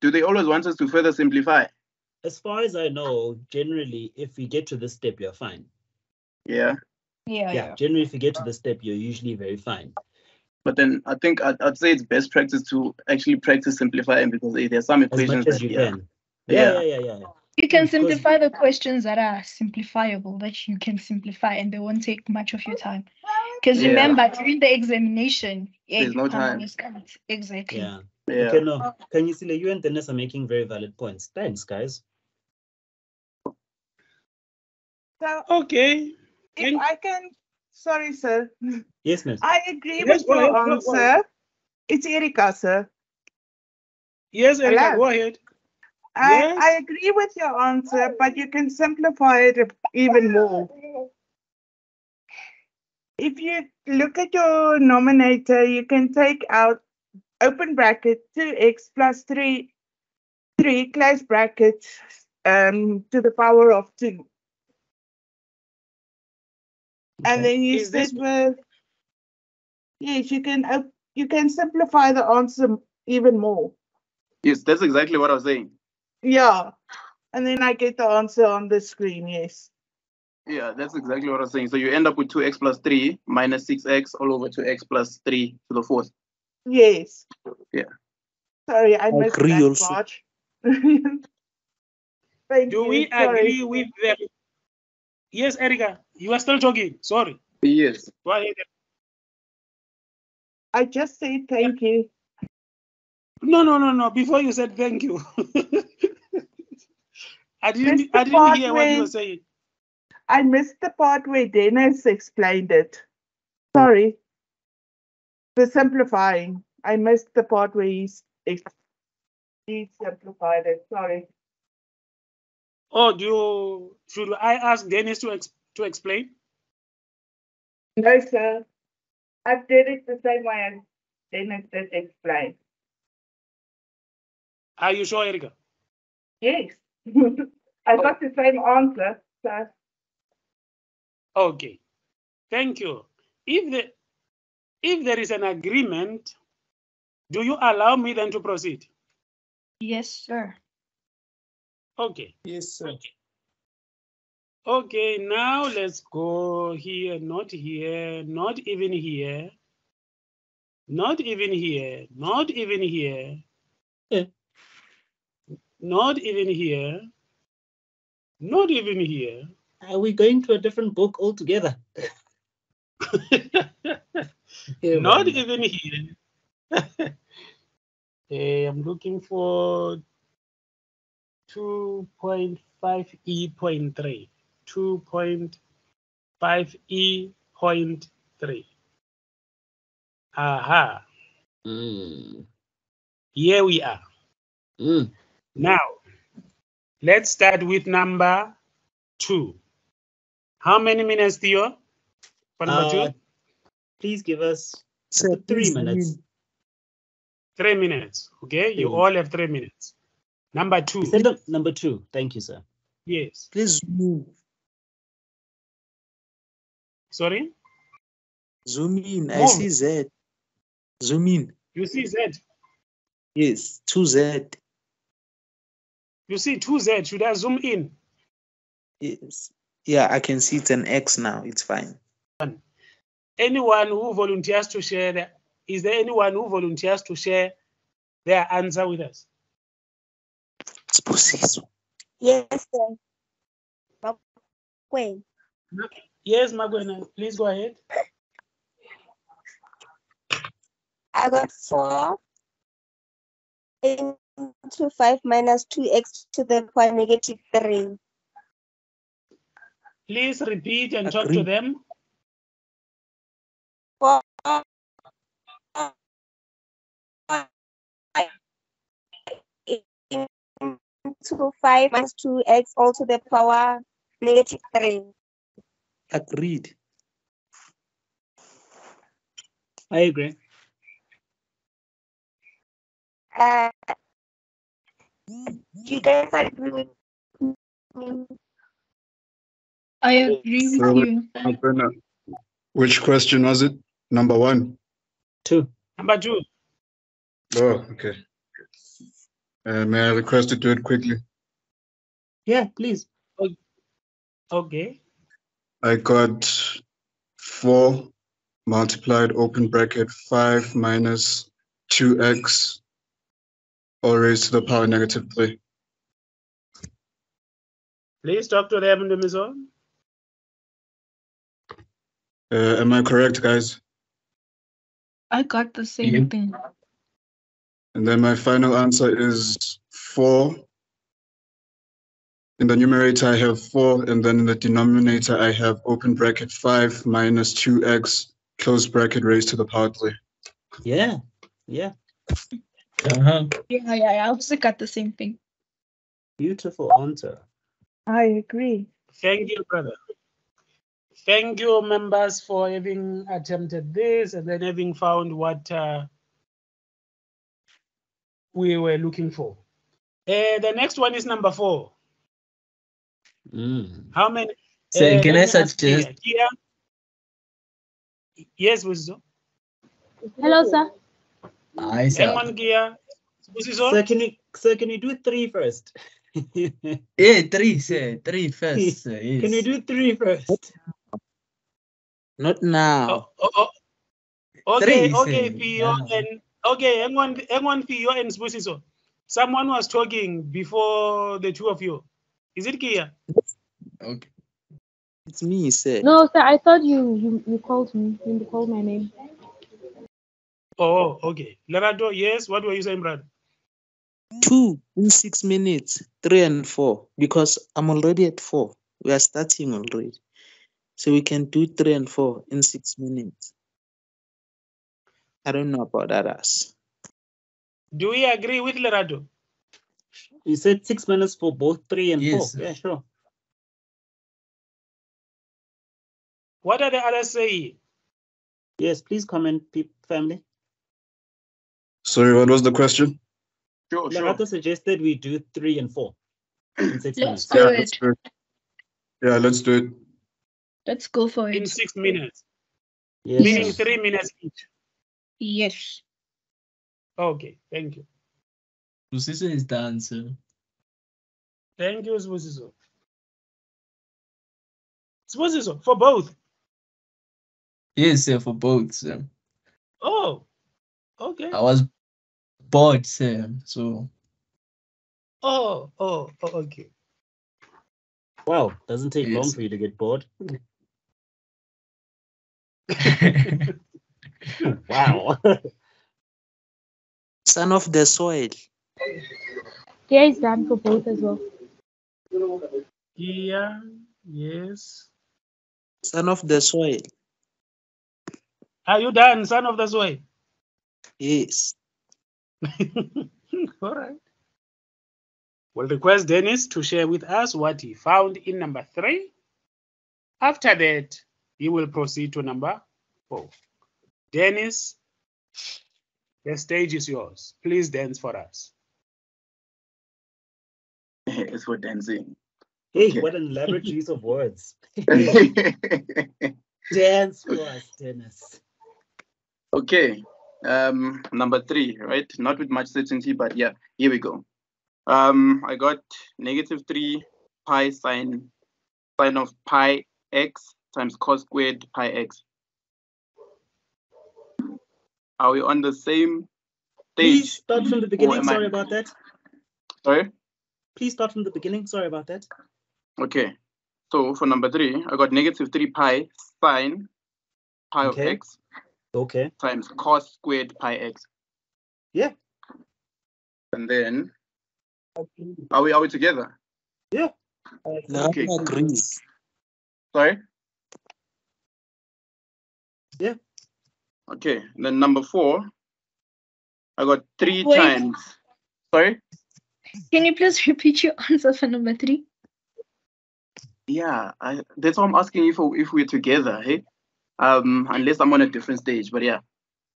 Do they always want us to further simplify? As far as I know, generally, if we get to this step, you're fine. Yeah. Yeah, Yeah, generally, if you get to this step, you're usually very fine. But then I think I'd, I'd say it's best practice to actually practice simplifying because there's some equations As equations much as that you yeah. can. Yeah, Yeah. yeah, yeah, yeah. yeah. You can Because- simplify the questions that are simplifiable that you can simplify and they won't take much of your time. Because Yeah. remember, during the examination, yeah, There's you no can't time. always count. Exactly. Yeah. Yeah. Okay, no. Can you see, that you and Dennis are making very valid points. Thanks, guys. So Okay. if I can, sorry, sir. Yes, miss. I agree Yes, with your ahead, go- go ahead. answer. It's Erika, sir. Yes, Erica, Hello. go ahead. I, Yes. I agree with your answer, but you can simplify it even more. if you look at your nominator, you can take out open bracket 2x plus 3, 3 close bracket um, to the power of 2. And then you Is this- with, yes, you can, op- you can simplify the answer even more. Yes, that's exactly what I was saying. Yeah. And then I get the answer on the screen, yes. Yeah, that's exactly what I was saying. So you end up with 2x plus 3 minus 6x all over 2x plus 3 to the fourth. Yes. Yeah. Sorry, I missed agree that also. part. Thank Do you. we sorry. agree with them? Yes, Erica, you are still talking. Sorry. Yes. Go ahead. I just say thank you. No, no, no, no. Before you said thank you. I didn't I didn't part hear what you were saying. I missed the part where Dennis explained it. Sorry. The simplifying. I missed the part where he's ex- he simplified it. Sorry. Oh, do you should I ask Dennis to ex, to explain? No, sir. I did it the same way as Dennis did explain. Are you sure, Erica? Yes. I got the same answer, sir. Okay. Thank you. If the if there is an agreement, do you allow me then to proceed? Yes, sir. Okay. Yes, sir. Okay, now let's go here, not here, not even here, not even here, not even here, Yeah. not even here, not even here. Are we going to a different book altogether? Not even here. Eh, I'm looking for 2.5e point three. 2.5e point three. Aha, Mm. here we are. Mm. Now, let's start with number two. How many minutes, Theo? For number Uh, two? Please give us Sir, three minutes. Three minutes. Okay, you all have three minutes. Number two. Number two. Thank you, sir. Yes. Please zoom in. Sorry? Zoom in. I see Z. Zoom in. You see Z. Yes, two Z. You see two Z. Should I zoom in? Yes. Yeah, I can see it's an X now. It's fine. Anyone who volunteers to share the, is there anyone who volunteers to share their answer with us? Sibusiso. Yes, sir. Wait. Yes, Makwena, please go ahead. I got four into five minus two x to the power negative three. Please repeat and talk to them. Into five minus two x all to the power negative three. Agreed. I agree. Uh, you guys agree with me? I agree with So, you. Abena, Which question was it? Number one? Two. Number two. Oh, okay. Uh, may I request to do it quickly? Yeah, please. Okay. I got four multiplied open bracket five minus two x all raised to the power negative three. Please talk to them, Ndumiso. Uh, am I correct, guys? I got the same Yeah. thing. And then my final answer is four. In the numerator, I have four, and then in the denominator, I have open bracket five minus two x close bracket raised to the power three. Yeah. Yeah. Uh-huh. Yeah, yeah, I also got the same thing. Beautiful answer. I agree. Thank you, brother. Thank you, members, for having attempted this and then having found what uh, we were looking for. Uh, the next one is number four. Mm. How many? Sir, uh, can I me ask Kia. suggest? Kia? Yes, Busiso. Hello, sir. I Hang sir. on, Kia. Busiso. Sir, can you sir, can you do three first? Yeah, three, sir. Three first, sir. you Yes. do three first? Not now. Oh, oh. Okay, Three, okay, sir. Pio Yeah. and okay, hang on, hang on, Pio and Sbusiso. Someone was talking before the two of you. Is it Kia? Okay. It's me, sir. No, sir, I thought you you, you called me. You called my name. Oh, okay. Lerato, yes. What were you saying, Brad? Two in six minutes, three and four, because I'm already at four. We are starting already. So we can do three and four in six minutes. I don't know about others. Do we agree with Lerato? You said six minutes for both three and Yes, four. sir. Yeah, sure. What are the others saying? Yes, please comment, peop family. Sorry, what was the question? Sure, sure. Suggested we do three and four in six Let's minutes. do Yeah, it. let's do it. Yeah, let's do it. Let's go for it. In six minutes, Yes, meaning three minutes each. Yes. Okay, thank you. Position is done, sir. Thank you, Sbusiso. Sbusiso, for both. Yes, sir, for both, sir. Oh, okay. I was bored, sir. So Oh, oh, oh, okay. Well, doesn't take long for you to get bored. wow. Son of the soil. Kia is done for both as well. Yeah, yes. Son of the soil. Are you done, son of the soil? Yes. All right. We'll request Dennis to share with us what he found in number three. After that, he will proceed to number four. Dennis, the stage is yours. Please dance for us. it's for dancing. Hey, Okay. what an elaborate use of words. Dance for us, Dennis. Um, number three, right? Not with much certainty, but yeah, here we go. Um, I got negative three pi sine sine of pi x times cos squared pi x. Are we on the same Please start from the beginning. am I- Sorry about that. Sorry? Please start from the beginning. Sorry about that. Okay. So for number three, I got negative three pi sine pi of x Okay. times cos squared pi x. Yeah. And then are we are we together? Yeah. No, Okay, I agree. Sorry? Yeah. Okay. Then number four, I got three Wait. times. Sorry? Can you please repeat your answer for number three? Yeah, I, that's why I'm asking if if we're together, hey? Um, unless I'm on a different stage, but yeah.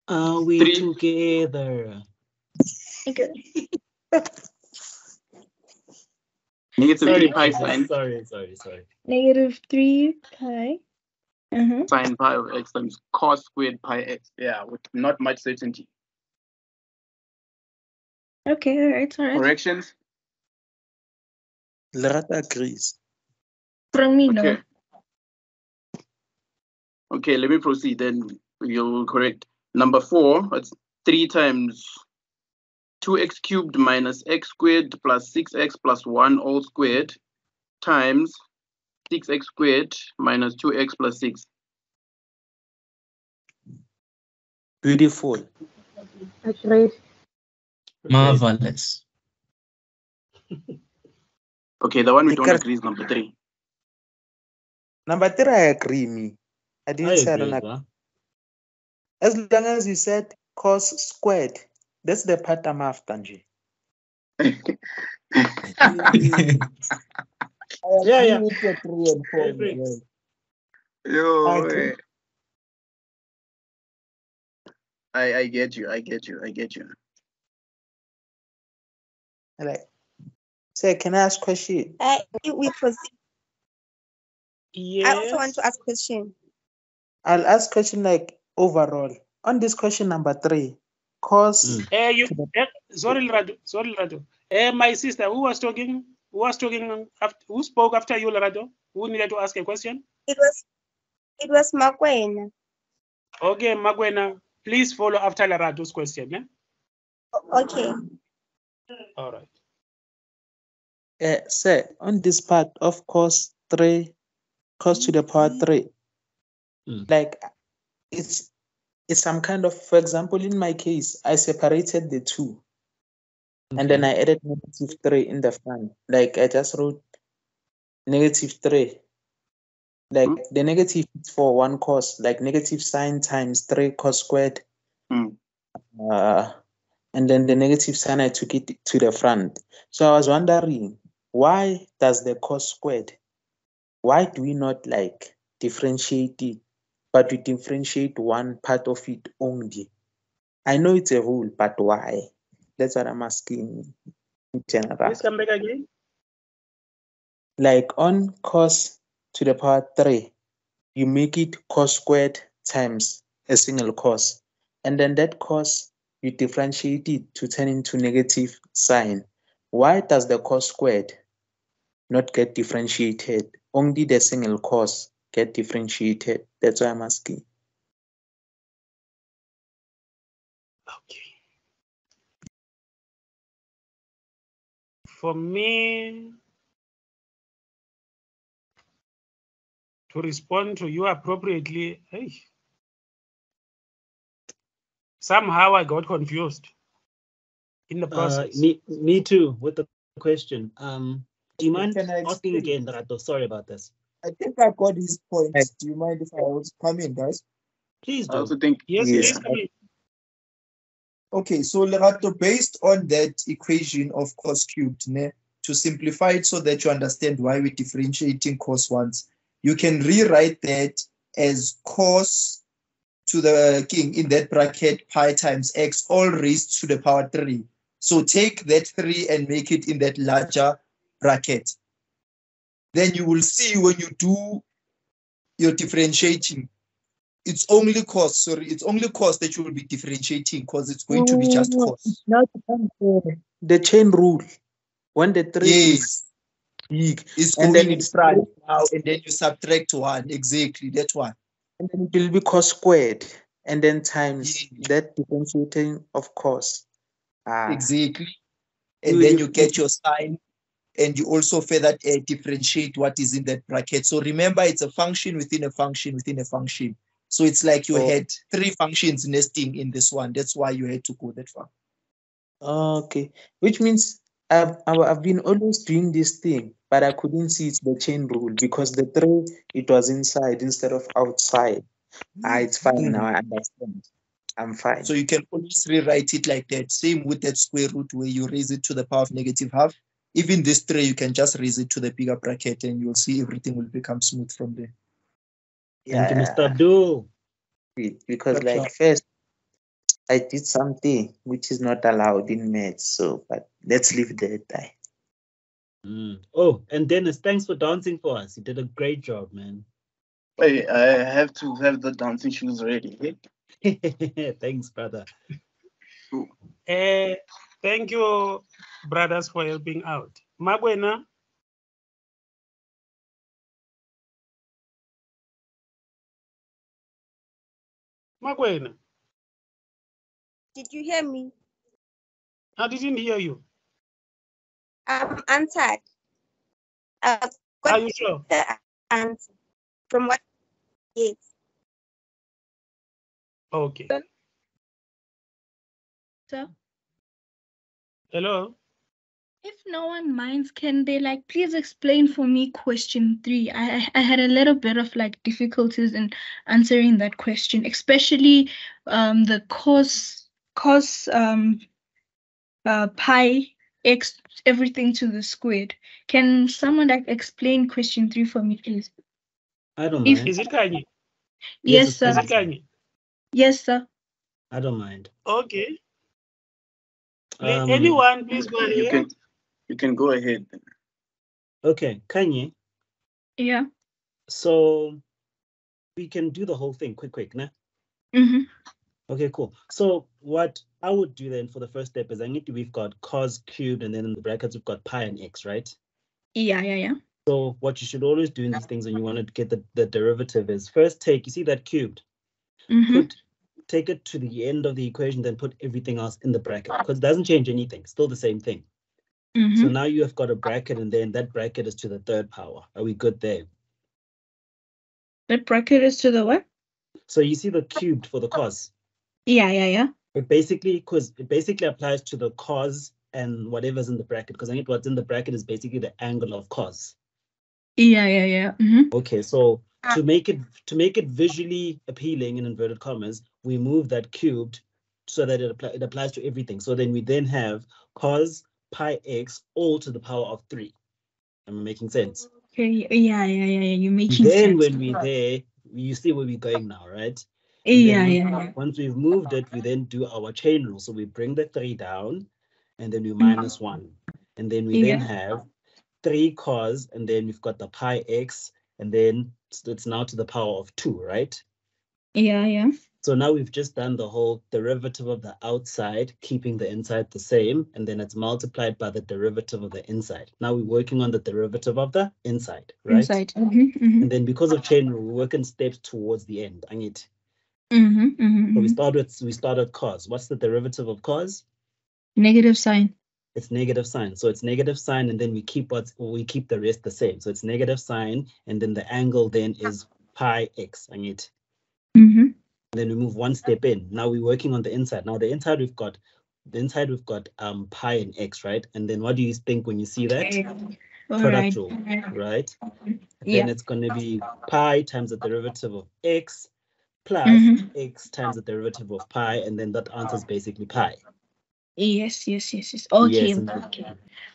Are we Three. together? Okay. Negative Sorry, three pi Jesus, sine sorry, sorry, sorry. Negative three pi. Uh-huh. sine pi of x times cos squared pi x. Yeah, with not much certainty. Okay, all right, all right. Corrections? Lerato agrees. From me, no. Okay. Okay, let me proceed. Then you'll correct. Number four, that's three times 2x cubed minus x squared plus 6x plus 1 all squared times 6x squared minus 2x plus 6. Beautiful. Agreed. marvelous. Okay, the one we don't agree is number three. Number three, I agree, me. I didn't I say I don't as agree. As long as you said cos squared, that's the part I'm after, nje. Yeah, yeah. With the three and four I agree. Yo, Okay. eh. I I get you. I get you. I get you. Like, say, can I ask question? Uh, we proceed. Yes. I also want to ask question. I'll ask question like overall on this question number three. Cause Eh, you, eh, sorry, Lerato. Sorry, Lerato. Eh, my sister, who was talking? Who was talking? After, who spoke after you, Lerato? Who needed to ask a question? It was it was Makwena. Okay, Makwena, please follow after Lerato's question. Eh? Okay. All right. uh, say on this part of course three, cos to the power three, like it's it's some kind of, for example, in my case, I separated the two, and then I added negative three in the front. Like I just wrote negative three. Like the negative is for one cos, like negative sign times three cos squared. Uh, and then the negative sign, I took it to the front. So I was wondering, why does the cos squared, why do we not like differentiate it, but we differentiate one part of it only? I know it's a rule, but why? That's what I'm asking in general. Please come back again. Like on cos to the power 3, you make it cos squared times a single cos. And then that cos, you differentiate it to turn into negative sign. Why does the cos squared not get differentiated? Only the single cos get differentiated. That's why I'm asking. For me to respond to you appropriately, hey, somehow I got confused in the Uh, process. me, me too, with the question. Um, do you mind Can I asking explain? again, Rato? Sorry about this. I think I got his point. Do you mind if I also come in, guys? Please I also think Yes, Yes. please come in. Okay, so Lerato, based on that equation of cos cubed, ne, to simplify it so that you understand why we're differentiating cos ones, you can rewrite that as cos to the king in that bracket pi times x all raised to the power 3. So take that 3 and make it in that larger bracket. Then you will see when you do your differentiating, it's only cost sorry, it's only cost that you will be differentiating because it's going to be just cost cos. it's not the- The chain rule. When the three is Yes, big, it's and then it's now, and then you subtract one. Exactly, that one. and then it will be cos squared, and then times that differentiating of course Ah, Exactly. And then you- you get your sign, and you also further uh, differentiate what is in that bracket. So remember, it's a function within a function within a function. So it's like you Oh. had three functions nesting in this one. That's why you had to go that far. Okay, which means I've, I've been always doing this thing, but I couldn't see it's the chain rule because the three it was inside instead of outside. Ah, it's fine now. I understand. I'm fine. So you can always rewrite it like that. Same with that square root where you raise it to the power of negative half. Even this three, you can just raise it to the bigger bracket and you'll see everything will become smooth from there. Thank you, Yeah. Mr. Abdul. Because That's like first I did something which is not allowed in maths. So, but let's leave that. I Mm. Oh, and Dennis, thanks for dancing for us. You did a great job, man. Wait, I have to have the dancing shoes ready. eh? thanks, brother. Uh, thank you, brothers, for helping out. Makwena, Makwena, Did you hear me? I didn't hear you. I'm answered. Uh, Are you sure? the answer from what? Yes. Okay. So Hello. If no one minds, can they like please explain for me question three? I I I had a little bit of like difficulties in answering that question, especially um the cos cos um uh pi x everything to the squared. Can someone like explain question three for me, please? I don't If- mind. Is it Kanye? Yes, it's sir. Is it. Kanye? Yes, sir. I don't mind. Okay. Le- Um, Anyone, please go You ahead. Can you can go ahead. Okay, Kanye. Yeah. So we can do the whole thing quick, quick, nah? Mm-hmm. Okay, cool. So what I would do then for the first step is I need to, we've got cos cubed and then in the brackets we've got pi and x, right? Yeah, yeah, yeah. So what you should always do in these things when you want to get the, the derivative is first take, you see that cubed, Mm-hmm. put take it to the end of the equation, then put everything else in the bracket because it doesn't change anything, still the same thing. So Mm-hmm. now you have got a bracket and then that bracket is to the third power. Are we good there? That bracket is to the what? So you see the cubed for the cos. Yeah, yeah, yeah. It basically, because it basically applies to the cos and whatever's in the bracket. Because I think what's in the bracket is basically the angle of cos. Yeah, yeah, yeah. Mm-hmm. Okay, so to make it to make it visually appealing in inverted commas, we move that cubed so that it, apply, it applies to everything. So then we then have cos pi x all to the power of three. Am I making sense? Okay. Yeah, yeah, yeah, yeah. You're making then sense. Then when we're there, you see where we're going now, right? And Yeah, once- yeah, yeah. Once we've moved it, we then do our chain rule. So we bring the three down and then we minus mm-hmm. one. And then we then have three cos and then we've got the pi x and then it's- it's now to the power of two, right? Yeah, yeah. So now we've just done the whole derivative of the outside, keeping the inside the same, and then it's multiplied by the derivative of the inside. Now we're working on the derivative of the inside, right? Inside. Mm-hmm, mm-hmm, And then because of chain rule, we work in steps towards the end. I need. mm-hmm, mm-hmm, So we mm-hmm. start with we start at cos. What's the derivative of cos? Negative sine. It's negative sine. So it's negative sine, and then we keep what we keep the rest the same. So it's negative sine, and then the angle then is pi x. I need. Then we move one step in. Now we're working on the inside. Now the inside we've got the inside we've got um pi and x, right? And then what do you think when you see that? All Product right. rule, right? Then it's going to be pi times the derivative of x plus Mhm. x times the derivative of pi, and then that answers basically pi. Yes, yes, yes, yes. Okay, Yes, okay.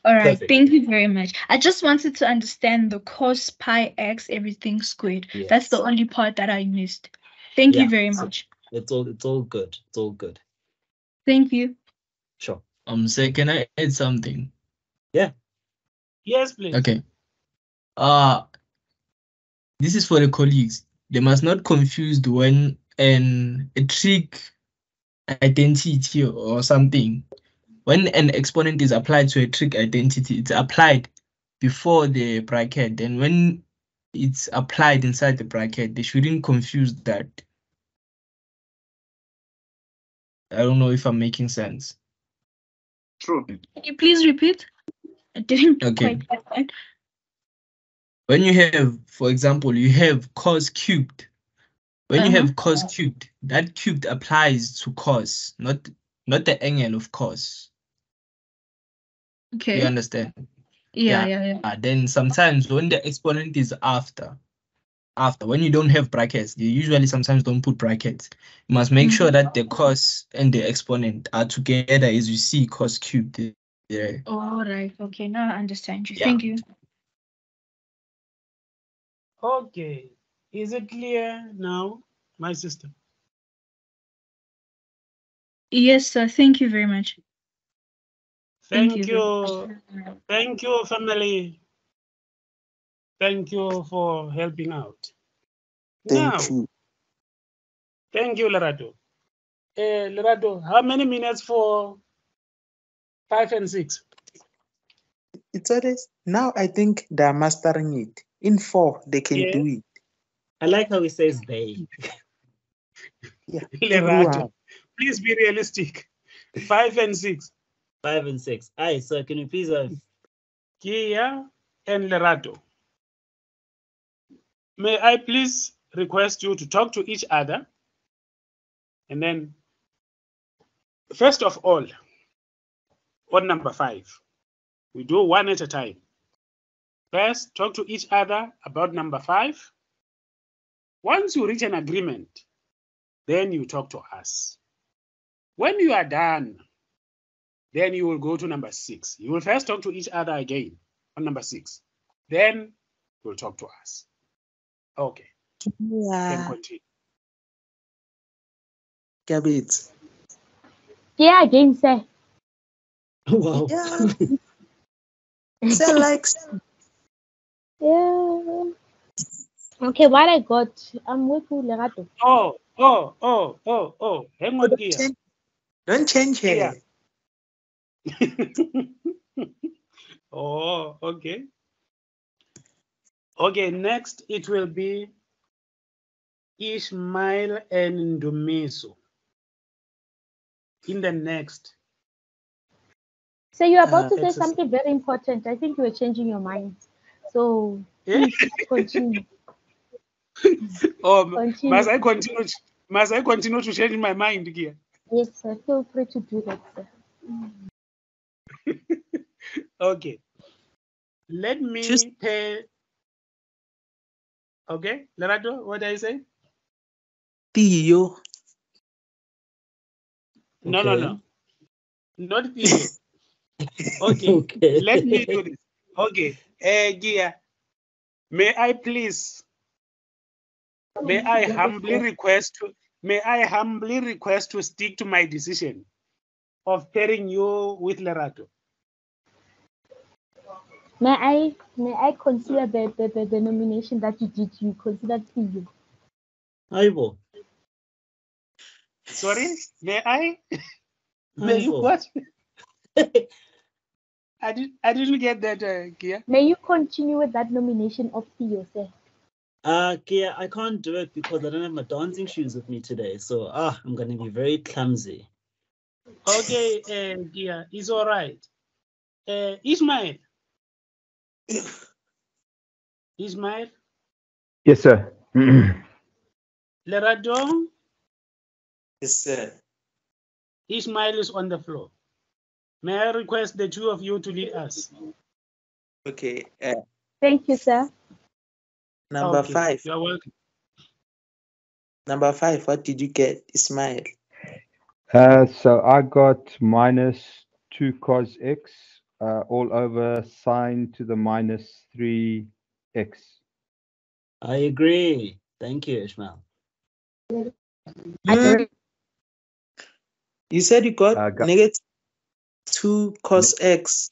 All right. Perfect. Thank you very much. I just wanted to understand the cos pi x everything squared. That's the only part that I missed. Thank you Yeah, very so much. It's all it's all good. It's all good. Thank you. Sure. Um, say, can I add something? Yeah. Yes, please. Okay. Uh, this is for the colleagues. They must not confuse when an a trig identity or something. When an exponent is applied to a trig identity, it's applied before the bracket. And when it's applied inside the bracket, they shouldn't confuse that. I don't know if I'm making sense. True. Can you please repeat? I didn't Okay. quite get that. when you have, for example, you have cos cubed. When you Uh-huh. have cos cubed, that cubed applies to cos, not not the angle of cos. Okay. You understand? Yeah, yeah, yeah. Uh, then sometimes when the exponent is after, after when you don't have brackets, you usually sometimes don't put brackets. You must make sure that the mm-hmm. cos and the exponent are together as you see cos cubed there. All right. Okay. Now I understand you. Yeah. Thank you. Okay. Is it clear now, my sister? Yes, sir. Thank you very much. Thank, Thank you. you very Thank you, family. Thank you for helping out. Thank now, you. thank you, Lerato. Uh, Lerato, how many minutes for five and six? It's always now I think they're mastering it. In four, they can Yeah. do it. I like how he says they. Yeah. Lerato, please be realistic. Five and six. Five and six. Aye, so can you please have Kia and Lerato. May I please request you to talk to each other? And then, first of all, on number five, we do one at a time. First, talk to each other about number five. Once you reach an agreement, then you talk to us. When you are done, then you will go to number six. You will first talk to each other again on number six. Then you'll talk to us. Okay, can Yeah. continue. Cabbage. Yeah, again, sir. Wow. Yeah. Say like Yeah. Okay, what I got, I'm with you, Lerato. Oh, oh, oh, oh, oh, hang on here. change- don't change Yeah. here. oh, okay. Okay, next it will be Ishmael and Ndumiso. In the next. So you're about Uh, to say exercise. something very important. I think you were changing your mind. So please continue. Oh, Continue. must I continue? to- Must I continue to change my mind here? Yes, sir. Feel free to do that, sir. Okay. Let me Just- pay. Okay, Lerato, what did I say? Theo. No, no, Okay. no. Not Theo. Okay, Okay. let me do this. Okay, uh, Gia, may I please, may I humbly request to, may I humbly request to stick to my decision of pairing you with Lerato. May I may I consider the, the, the, the nomination that you did? You considered Theo. Aibo. Sorry, may I? May you what? I did. I didn't get that, uh, Gia. May you continue with that nomination of Theo, sir? Uh, Kia, I can't do it because I don't have my dancing shoes with me today. So, ah, I'm going to be very clumsy. Okay, uh, Gia, it's all right. Uh, Ismail. Ismail, Yes, sir. Lerato, Yes, sir. Ismail is on the floor. May I request the two of you to lead us? Okay. Uh, Thank you, sir. number Okay, five. You're welcome. Number five. What did you get, Ismail? Uh, so I got minus 2 cos x uh, all over sine to the minus 3x. I agree. Thank you, Ishmael. You said you got Uh, got- negative two cos x.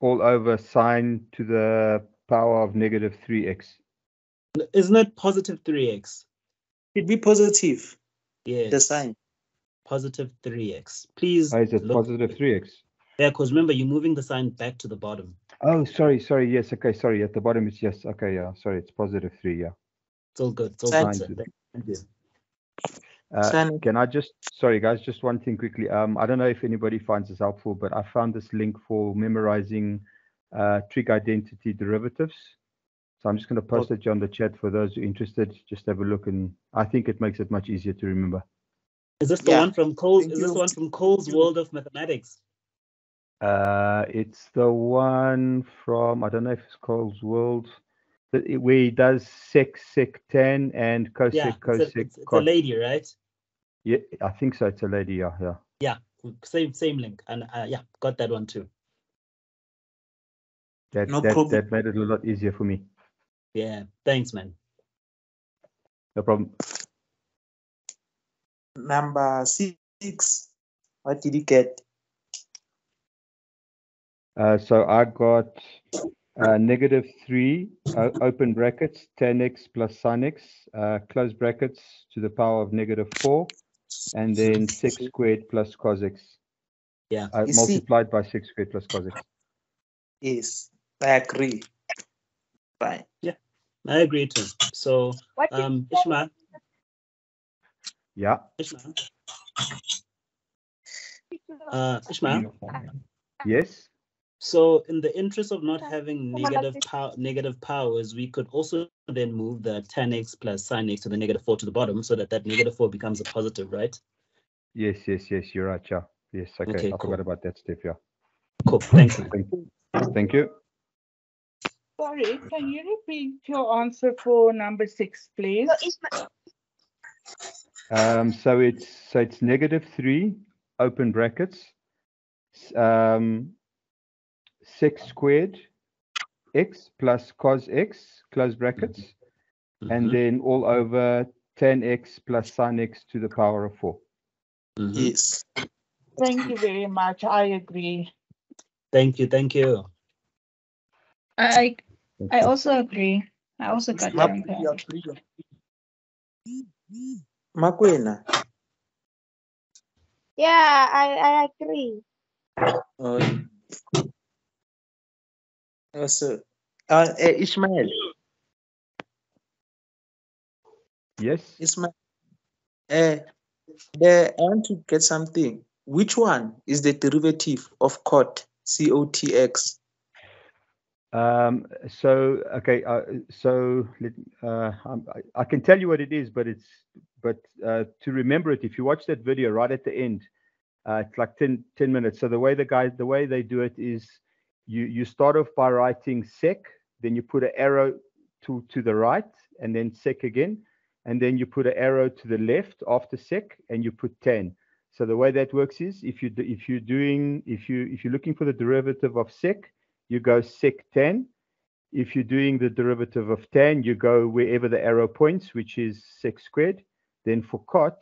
all over sine to the power of negative 3x. Isn't it positive 3x? Should be positive. Yes. The sign. Positive 3x. Please. Oh, is it positive 3x? Yeah, because remember, you're moving the sine back to the bottom. Oh, sorry, sorry. Yes, okay, sorry. At the bottom it's yes. Okay, yeah. Sorry, it's positive 3, yeah. It's all good. It's all Sign good. to sir. the- Thank you. Uh, can I just, sorry guys, just one thing quickly. Um, I don't know if anybody finds this helpful, but I found this link for memorizing uh, trig identity derivatives. So I'm just going to post it on the chat for those who are interested. Just have a look, and I think it makes it much easier to remember. Is this the Yeah. one from Cole's? Thank Is this you. the one from Cole's World of Mathematics? Uh, it's the one from, I don't know if it's Cole's World, that it- where he does sec, sec tan and cosec, Yeah, it's a, cosec, it's, it's a lady, right? Yeah, I think so. It's a lady. Yeah, yeah. Yeah, same same link, and uh, yeah, got that one too. That, No that, problem. that made it a lot easier for me. Yeah, thanks, man. No problem. Number six. What did you get? Uh, so I got uh, negative 3, uh, open brackets, tan x plus sin x, uh, close brackets to the power of negative 4, and then sec squared plus cos x. Yeah. Uh, You see- multiplied by sec squared plus cos x. Yes, I agree. Fine. Yeah, I agree too. So, What did um. Ishmael, Yeah. Ishmael, uh, Ishmael. Yes. So, in the interest of not having negative power, negative powers, we could also then move the tan x plus sine x to the negative four to the bottom, so that that negative four becomes a positive, right? Yes, yes, yes. You're right. Yeah. Yes. Okay. Okay, I cool. forgot about that step. Yeah. Cool. Thanks. Thank you. Thank you. Sorry, can you repeat your answer for number six, please? Um, so it's so it's negative three, open brackets, um, sec squared x plus cos x, close brackets, Mhm. and then all over tan x plus sin x to the power of 4. Mhm. Yes. Thank you very much. I agree. Thank you, thank you. I I also agree. I also got that. On that. Makwena. Yeah, I, I agree. Oh, also, uh, eh, Ishmael. Yes. Ismail. Uh, the, I want to get something. Which one is the derivative of cot? C O T X. Um, so okay, uh, so let, uh, I, I can tell you what it is, but it's but uh, to remember it, if you watch that video right at the end, uh, it's like 10, 10 minutes. So the way the guys, the way they do it is, you you start off by writing sec, then you put an arrow to to the right, and then sec again, and then you put an arrow to the left after sec, and you put tan. So the way that works is, if you if you're doing if you if you're looking for the derivative of sec, you go sec tan. If you're doing the derivative of tan, you go wherever the arrow points, which is sec squared. Then for cot,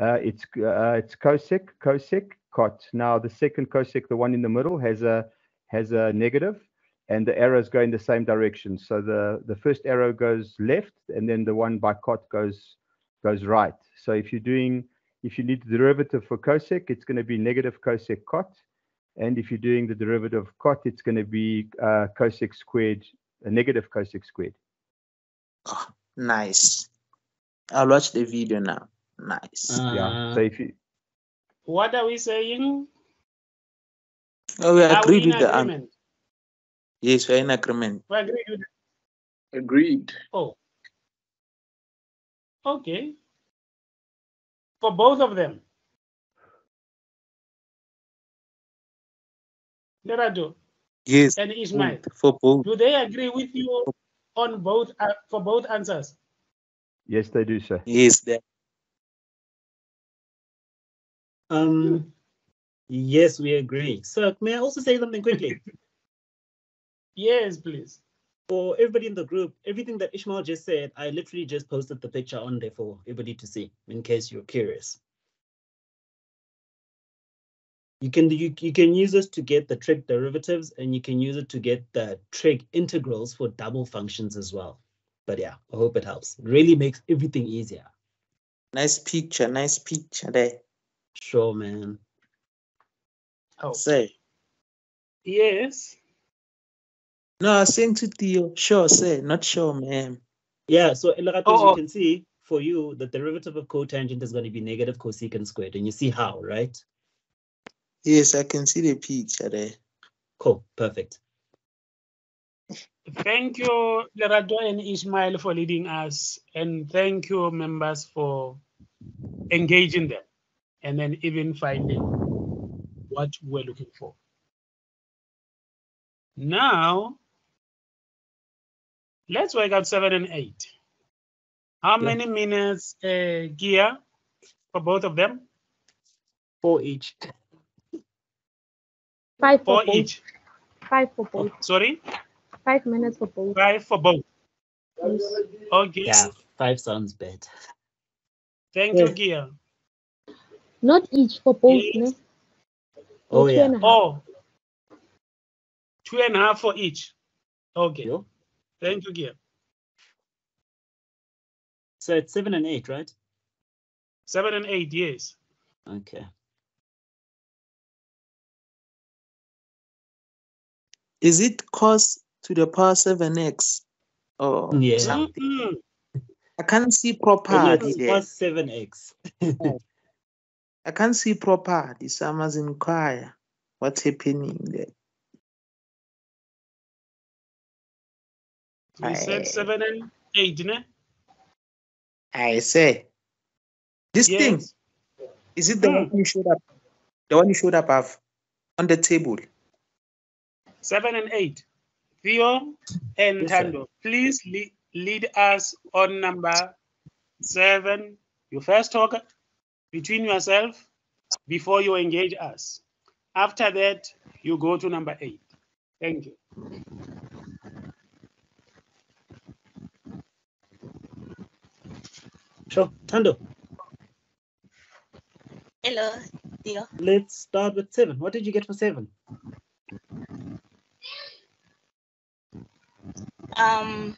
uh, it's uh, it's cosec, cosec, cot. Now the second cosec, the one in the middle, has a has a negative, and the arrows go in the same direction. So the the first arrow goes left, and then the one by cot goes goes right. So if you're doing if you need the derivative for cosec, it's going to be negative cosec cot. And if you're doing the derivative of cot, it's going to be uh, cosec squared, a negative cosec squared. Nice. I'll watch the video now. Nice. yeah. So if you What are we saying? oh, we Are we agreed in with the answer. agreement? Yes, we're in agreement. We agree with Agreed. Oh. Okay. For both of them. Lerato Yes. and Ismail. For both. Do they agree with you on both uh, for both answers? Yes, they do, sir. Yes, that. Um, yes, we agree. So may I also say something quickly? Yes, please. For everybody in the group, everything that Ishmael just said, I literally just posted the picture on there for everybody to see, in case you're curious. You can you, you can use this to get the trig derivatives, and you can use it to get the trig integrals for double functions as well. But yeah, I hope it helps. It really makes everything easier. Nice picture. Nice picture there. Sure, man. Oh. Say. Yes. No, I was saying to Theo, sure, say, not sure, man. Yeah, so Lerato, as Oh, you can see, for you, the derivative of cotangent is going to be negative cosecant squared, and you see how, right? Yes, I can see the picture there. Cool, perfect. Thank you, Lerato and Ismail, for leading us. And thank you, members, for engaging them and then even finding what we're looking for. Now, let's work out seven and eight. How Yeah. many minutes uh, gear for both of them? Four each. Five for Four both. each. Five for both. Sorry, Five minutes for both. five for both. Yes. Okay. Yeah, five sounds better. Thank you, Yes. Gia. Not each for both, Yes. ne? Oh, yeah. and a half. Oh, two and a half for each. Okay. Yo. Thank you, Gia. So it's seven and eight, right? Seven and eight, yes. Okay. Is it cos to the power 7x? Or Yeah. something? Mm-mm. I can't see proper properly it's there. plus seven x. I can't see proper. so I must inquire what's happening there. We said seven and eight, ne? I say, this thing, is it the one Mm. you showed up? The one you showed above on the table? Seven and eight. Theo and Tando, please lead, lead us on number seven. You first talk between yourself before you engage us. After that, you go to number eight. Thank you. Sure, Tando. Hello, Theo. Let's start with seven. What did you get for seven? Um,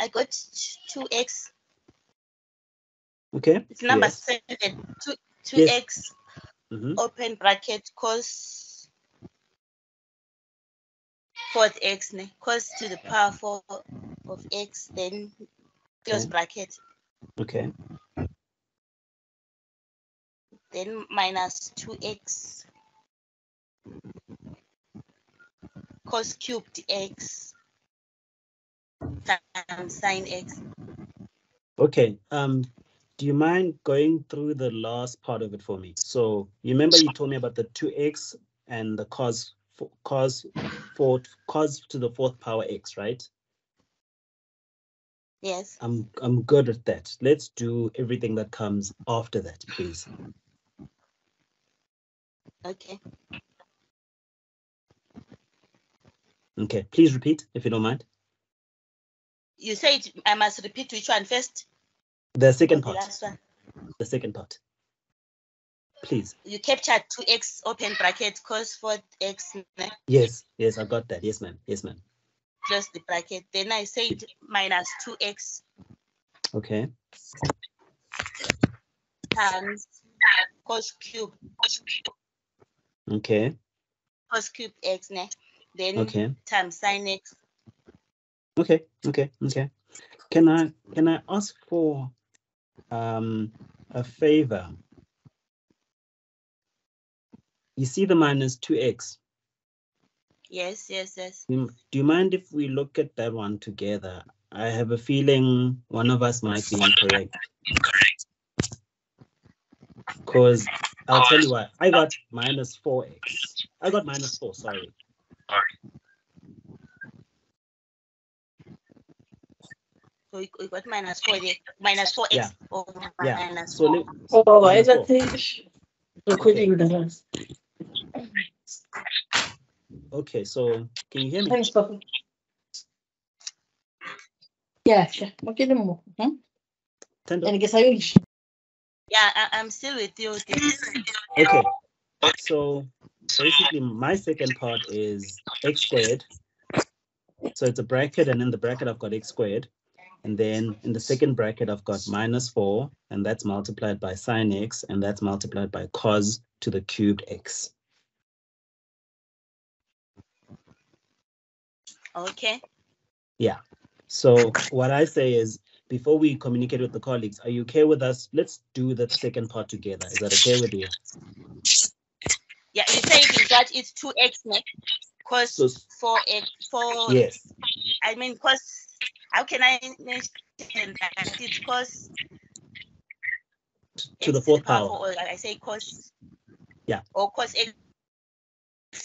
I got two x. Okay. It's number yes. seven. Two two Yes. x Mhm. open bracket cos fourth x ne cos to the power four of x then close Okay. bracket Okay. then minus two x cos cubed x times sine x. Okay. Um, do you mind going through the last part of it for me? So you remember you told me about the two x and the cos cos four cos to the fourth power x, right? Yes. I'm I'm good at that. Let's do everything that comes after that, please. Okay. Okay, please repeat if you don't mind. You said I must repeat which one first? The second part. The last one. The second part. Please. You captured two x open bracket cos fourth x Yes, yes, I got that. Yes, ma'am. Yes, ma'am. close the bracket. Then I said minus two x Okay. times cos cube Okay. cos cube x ne, then Okay. times sine x. Okay. Okay. Okay. Can I can I ask for um a favor? You see the minus two x. Yes, yes, yes. Do you mind if we look at that one together? I have a feeling one of us might be incorrect. Because I'll tell you what, I got minus 4x. I got minus 4, sorry. So we, we got minus four there, minus four Yeah. x over Yeah. minus So four. let, Oh, why is minus that four. thing recording the rest? Okay, so can you hear me? Thanks, Papa. Yeah, yeah. Okay, no more. Hmm? Tendo? And guess I Yeah, I, I'm still with you. dear. Okay, so basically my second part is x squared. So it's a bracket and in the bracket I've got x squared. And then in the second bracket I've got minus four and that's multiplied by sine x and that's multiplied by cos to the cubed x. Okay. Yeah. So what I say is before we communicate with the colleagues, are you okay with us? Let's do the second part together. Is that okay with you? Yeah, you say that it's two x next, cos So- four x four. Yes. I mean, cos. How can I mention that? It's cos To the fourth power or I say cos. Yeah. Or cos x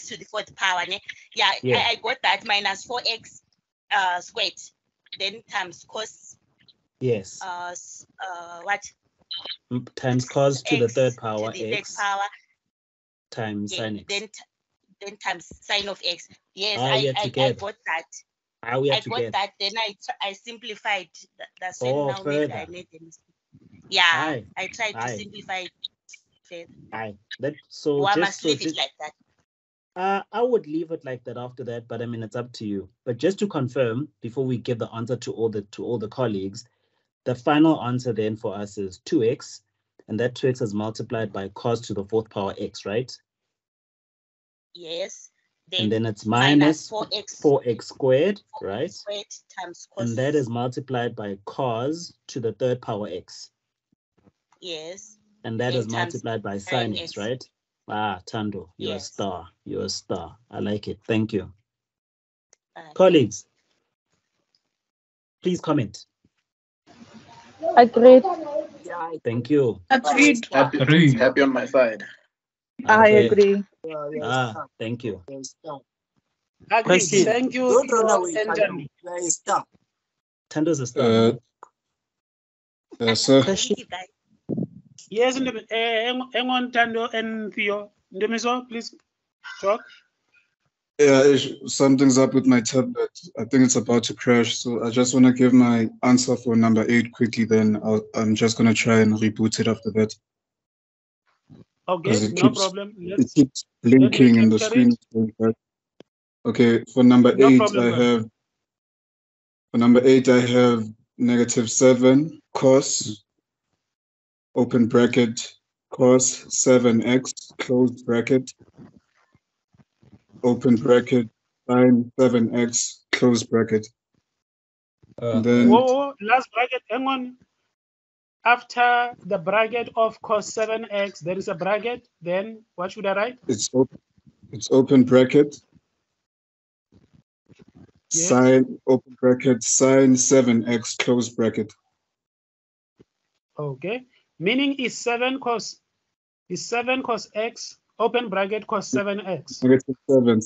to the fourth power. Ne? Yeah, Yeah. I, I got that minus four x uh squared, then times cos Yes. uh uh what Times cos to the third to power the third x power. times Yeah, sine x. then then times sine of x. Yes, Ah, I, I, I got that. We I got together. that. Then I I simplified that. That's when Oh, now maybe I made mistake. Yeah, Aye. I tried to simplify it further. Aye. That so I just must so leave just, it like that. Uh, I would leave it like that after that, but I mean it's up to you. But just to confirm, before we give the answer to all the to all the colleagues, the final answer then for us is two x, and that two x is multiplied by cos to the fourth power x, right? Yes. And then it's minus minus 4x four x squared, right? squared times cos. And that is multiplied by cos to the third power x, yes. and that Then is multiplied by sine sine x, x. right? Ah, Tando, you're a star. You're a star. I like it. Thank you. Uh, Colleagues, please comment. Agreed. Thank you. Agreed. Happy, happy on my side. I Okay. agree. Ah, thank you. Agreed. Question. Thank you. Don't run away, and Tando. Tando. You are a star. Tando's a star. Uh, uh, sir, Question. Thank you, guys. Yes, Ndumi- eh, hang hang on, Tando and Theo. Ndumiso, please talk. Yeah, something's up with my tablet. I think it's about to crash. So I just want to give my answer for number eight quickly. Then I'll, I'm just going to try and reboot it after that. Okay, it no keeps, problem. Let's, keeps blinking in the screen. Okay, for number No eight, problem, I brother. have, for number eight, I have negative seven cos, open bracket, cos seven x, close bracket, open bracket, sine seven x, close bracket. Uh, And then, Whoa, whoa, last bracket, hang on. After the bracket of cos 7x, there is a bracket. Then what should I write? it's open, it's open bracket, Yes. sine, open bracket, sine seven x, close bracket. Okay. Meaning is 7 cos is 7 cos x, open bracket cos 7x. Negative seven,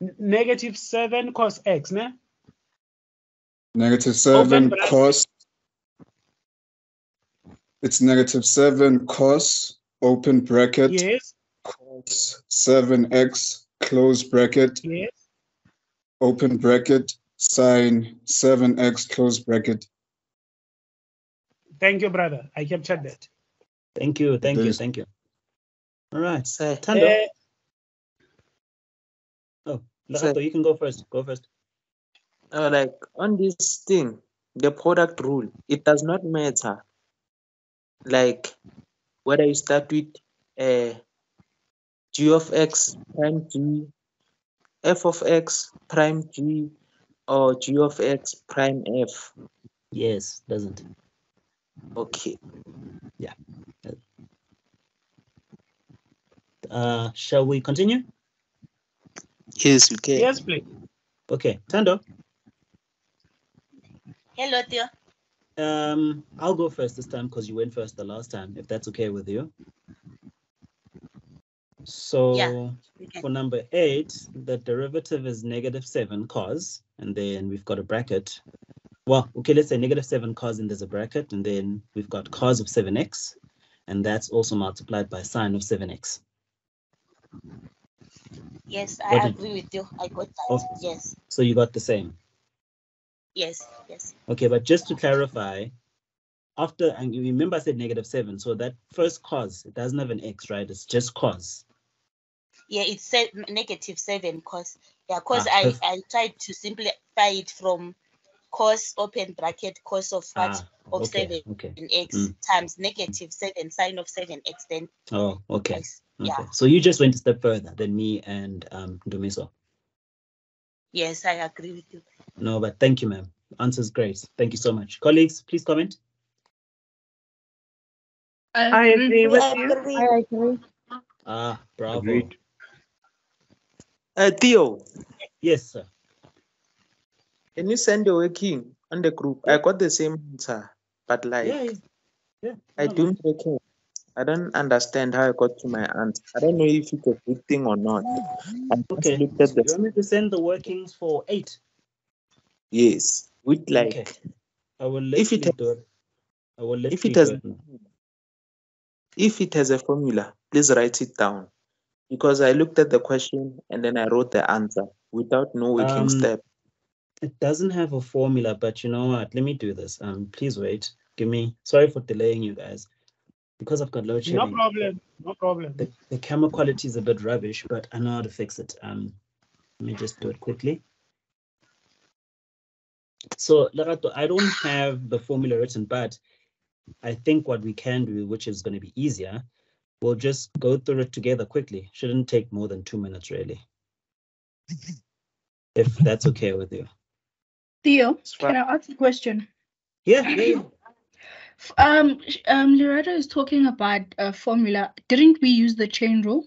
N- Negative 7 cos x, ne? seven bracket. cos. It's negative seven cos, open bracket, Yes, cos seven x, close bracket, yes. open bracket, sine seven x, close bracket. Thank you, brother. I captured that. Thank you, thank you, thank you. All right, Sir, Tando. Eh, Oh, sir, Lerato, you can go first. Go first. uh, like on this thing, the product rule, it does not matter. Like whether you start with uh, g of x prime g, f of x prime g, or g of x prime f. Yes, doesn't. Okay. Yeah. Uh, shall we continue? Yes, okay. yes, please. Okay, Tando. Hello, Theo. Um, I'll go first this time because you went first the last time, if that's okay with you. So can. for number eight, the derivative is negative seven cos, and then we've got a bracket. Well, okay, let's say negative seven cos, and there's a bracket, and then we've got cos of seven x, and that's also multiplied by sine of seven x. Yes, I What agree with you. I got that. Oh. Yes, So you got the same. Yes, yes. Okay, but just to clarify, after, and you remember I said negative seven, so that first cos, it doesn't have an x, right? It's just cos. Yeah, it's se- negative seven cos. Yeah, cos Ah, I, perf- I tried to simplify it from cos open bracket cos of what Ah, of okay, seven okay. x Mm. times negative seven sine of seven x then Oh, okay. yes, yeah. So you just went a step further than me and um Dumiso. Yes, I agree with you. No, but thank you, ma'am. Answer's great. Thank you so much. Colleagues, please comment. I agree with you. I agree. Ah, bravo. Agreed. Uh, Theo, Yes, sir. can you send your working on the group? I got the same answer, but like Yeah, yeah. yeah. I no, no. don't reckon. I don't understand how I got to my answer. I don't know if it's a good thing or not. I just Okay. looked at You the want me to send the workings for eight? Yes with like Okay. I will if it literally do it. I will if it has do if it has a formula, please write it down. Because I looked at the question and then I wrote the answer without no working Um, step. It doesn't have a formula, but you know what? Let me do this. Um, please wait. Give me. Sorry for delaying you guys, because I've got load No problem. No problem. The, the camera quality is a bit rubbish, but I know how to fix it. Um, let me just do it quickly. So, Lerato, I don't have the formula written, but I think what we can do, which is going to be easier, we'll just go through it together quickly. Shouldn't take more than two minutes, really. If that's okay with you. Theo, fine. can I ask a question? Yeah, yeah, yeah. Um, sh- um, Loretta is talking about a formula. Didn't we use the chain rule?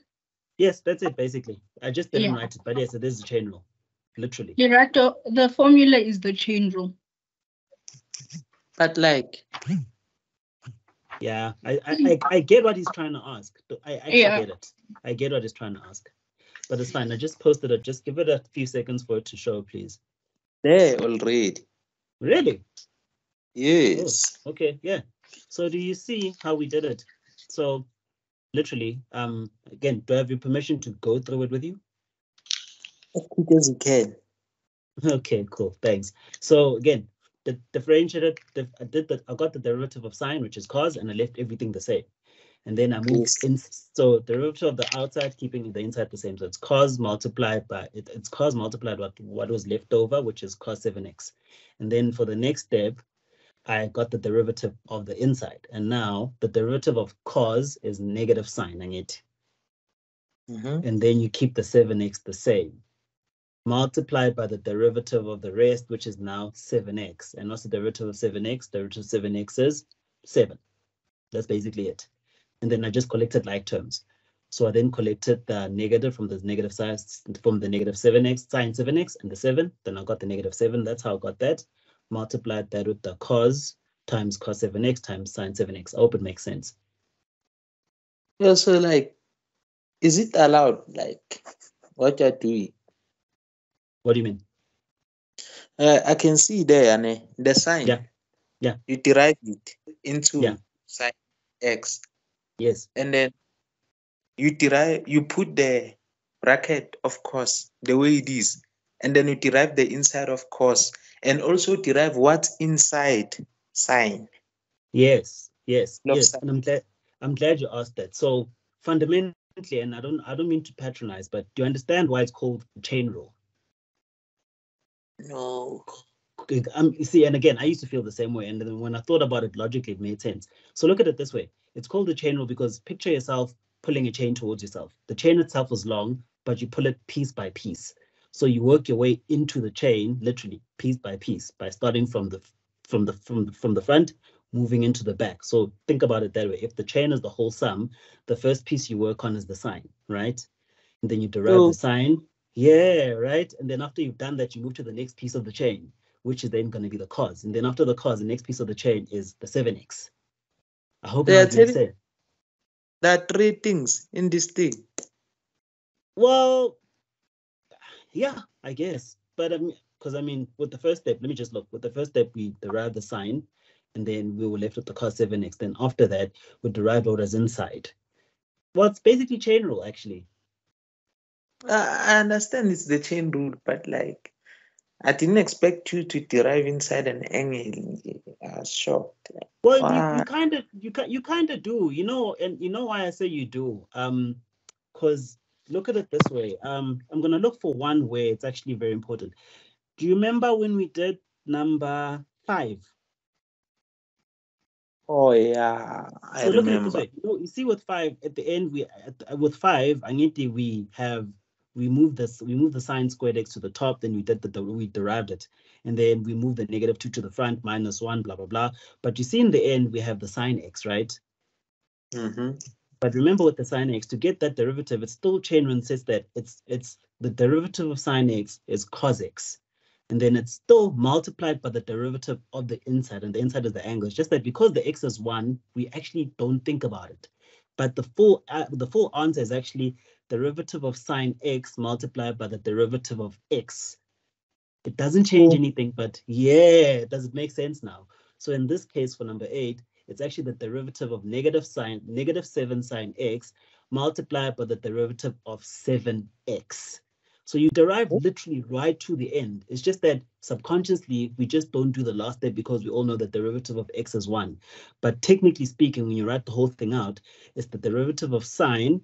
Yes, that's it, basically. I just didn't Yeah. write it, but yes, it is a chain rule, literally. Loretta, the formula is the chain rule. But like Yeah, I, I, I, I get what he's trying to ask. Th- I actually Yeah. get it. I get what he's trying to ask. But it's fine. I just posted it. Just give it a few seconds for it to show, please. there already. Really? Yes. Okay, yeah. So do you see how we did it? So literally, um, again, do I have your permission to go through it with you? As quick as you can. Okay, cool. Thanks. So again, the differentiated, the, I did the, I got the derivative of sine, which is cos, and I left everything the same. And then I moved in, so the derivative of the outside, keeping the inside the same. So it's cos multiplied by, it, it's cos multiplied by what was left over, which is cos 7x. And then for the next step, I got the derivative of the inside. And now the derivative of cos is negative sine, I get. Mhm. And then you keep the 7x the same. Multiplied by the derivative of the rest, which is now 7x. And what's the derivative of 7x? Derivative of 7x is 7. That's basically it. And then I just collected like terms. So I then collected the negative from the negative side, from the negative 7x, sine 7x, and the 7. Then I got the negative 7. That's how I got that. Multiplied that with the cos times cos 7x times sine 7x. I hope it makes sense. Yeah, so like, is it allowed? Like, what you're doing? What do you mean? Uh, I can see there, Ane, the sign. Yeah. Yeah. You derive it into Yeah. sine x, Yes. and then you derive, you put the bracket, of course, the way it is, and then you derive the inside of course, and also derive what's inside sine. Yes, yes, Love yes. science. And I'm glad I'm glad you asked that. So fundamentally, and I don't I don't mean to patronize, but do you understand why it's called chain rule? No. Okay, Um, you see, and again, I used to feel the same way. And then when I thought about it logically, it made sense. So look at it this way. It's called the chain rule because picture yourself pulling a chain towards yourself. The chain itself is long, but you pull it piece by piece. So you work your way into the chain, literally piece by piece, by starting from the from the from the, from the front, moving into the back. So think about it that way. If the chain is the whole sum, the first piece you work on is the sine, right? And then you derive the sine. Yeah, right. And then after you've done that, you move to the next piece of the chain, which is then going to be the cos. And then after the cos, the next piece of the chain is the 7x. I hope are it makes sense. there are three things in this thing. Well, yeah, I guess. But um, I mean, because I mean, with the first step, let me just look. With the first step, we derived the sine, and then we were left with the cos 7x. Then after that, we derived is inside. Well, it's basically chain rule, actually. Uh, I understand it's the chain rule, but like, I didn't expect you to derive inside an angle. I was shocked. Well, you, you kind of you you kind of do, you know, and you know why I say you do. Um, because look at it this way. Um, I'm gonna look for one where it's actually very important. Do you remember when we did number five? Oh yeah, I so look at it this remember. way. You know, you see with five at the end, we at, with five, Angiti, we have we moved this we moved the sine squared x to the top, then we did the, the we derived it, and then we moved the negative two to the front, minus one, blah blah blah. But you see in the end, we have the sine x, right? Mm-hmm. But remember with the sine x, to get that derivative, it's still chain rule says that it's it's the derivative of sine x is cos x. And then it's still multiplied by the derivative of the inside, and the inside is the angle. It's just that because the x is one, we actually don't think about it. But the full uh, the full answer is actually derivative of sine x multiplied by the derivative of x. It doesn't change oh. anything, but yeah, does it make sense now? So in this case for number eight, it's actually the derivative of negative sine, negative 7 sine x multiplied by the derivative of 7x. So you derive oh. literally right to the end. It's just that subconsciously we just don't do the last step because we all know that the derivative of x is 1. But technically speaking, when you write the whole thing out, it's the derivative of sine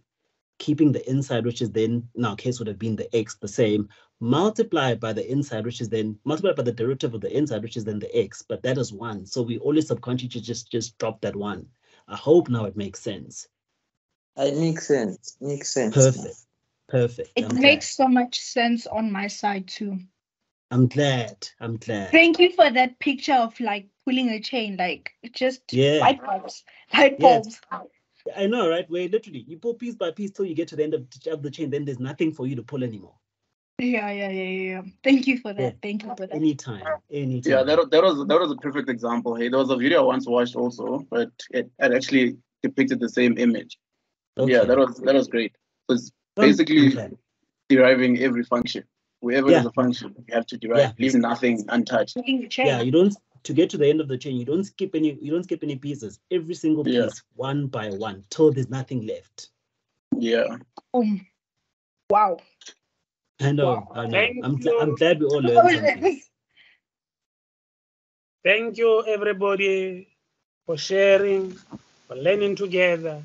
keeping the inside, which is then in our case would have been the x the same, multiplied by the inside, which is then multiplied by the derivative of the inside, which is then the x, but that is one. So we always subconsciously just just drop that one. I hope now it makes sense. It makes sense. Makes sense. Perfect. Perfect. It I'm glad. makes so much sense on my side too. I'm glad. I'm glad. Thank you for that picture of like pulling a chain, like just Yeah. light bulbs, light Yes. Bulbs. I know, right? Where literally you pull piece by piece till you get to the end of, of the chain, then there's nothing for you to pull anymore. Yeah, yeah, yeah, yeah. yeah. Thank you for that. Yeah. Thank you for that. Anytime. Anytime. Yeah, that, that was that was a perfect example. Hey, there was a video I once watched also, but it, it actually depicted the same image. Yeah, that was that was great. So it's basically glad. deriving every function. Wherever Yeah. there's a function, you have to derive, Yeah. leave nothing untouched. Pulling the chain. Yeah, you don't to get to the end of the chain, you don't skip any you don't skip any pieces. Every single piece, Yeah. one by one, till there's nothing left. Yeah. Um, wow. I know, I know. I'm gl- I'm glad we all learned something. Thank you, everybody, for sharing, for learning together.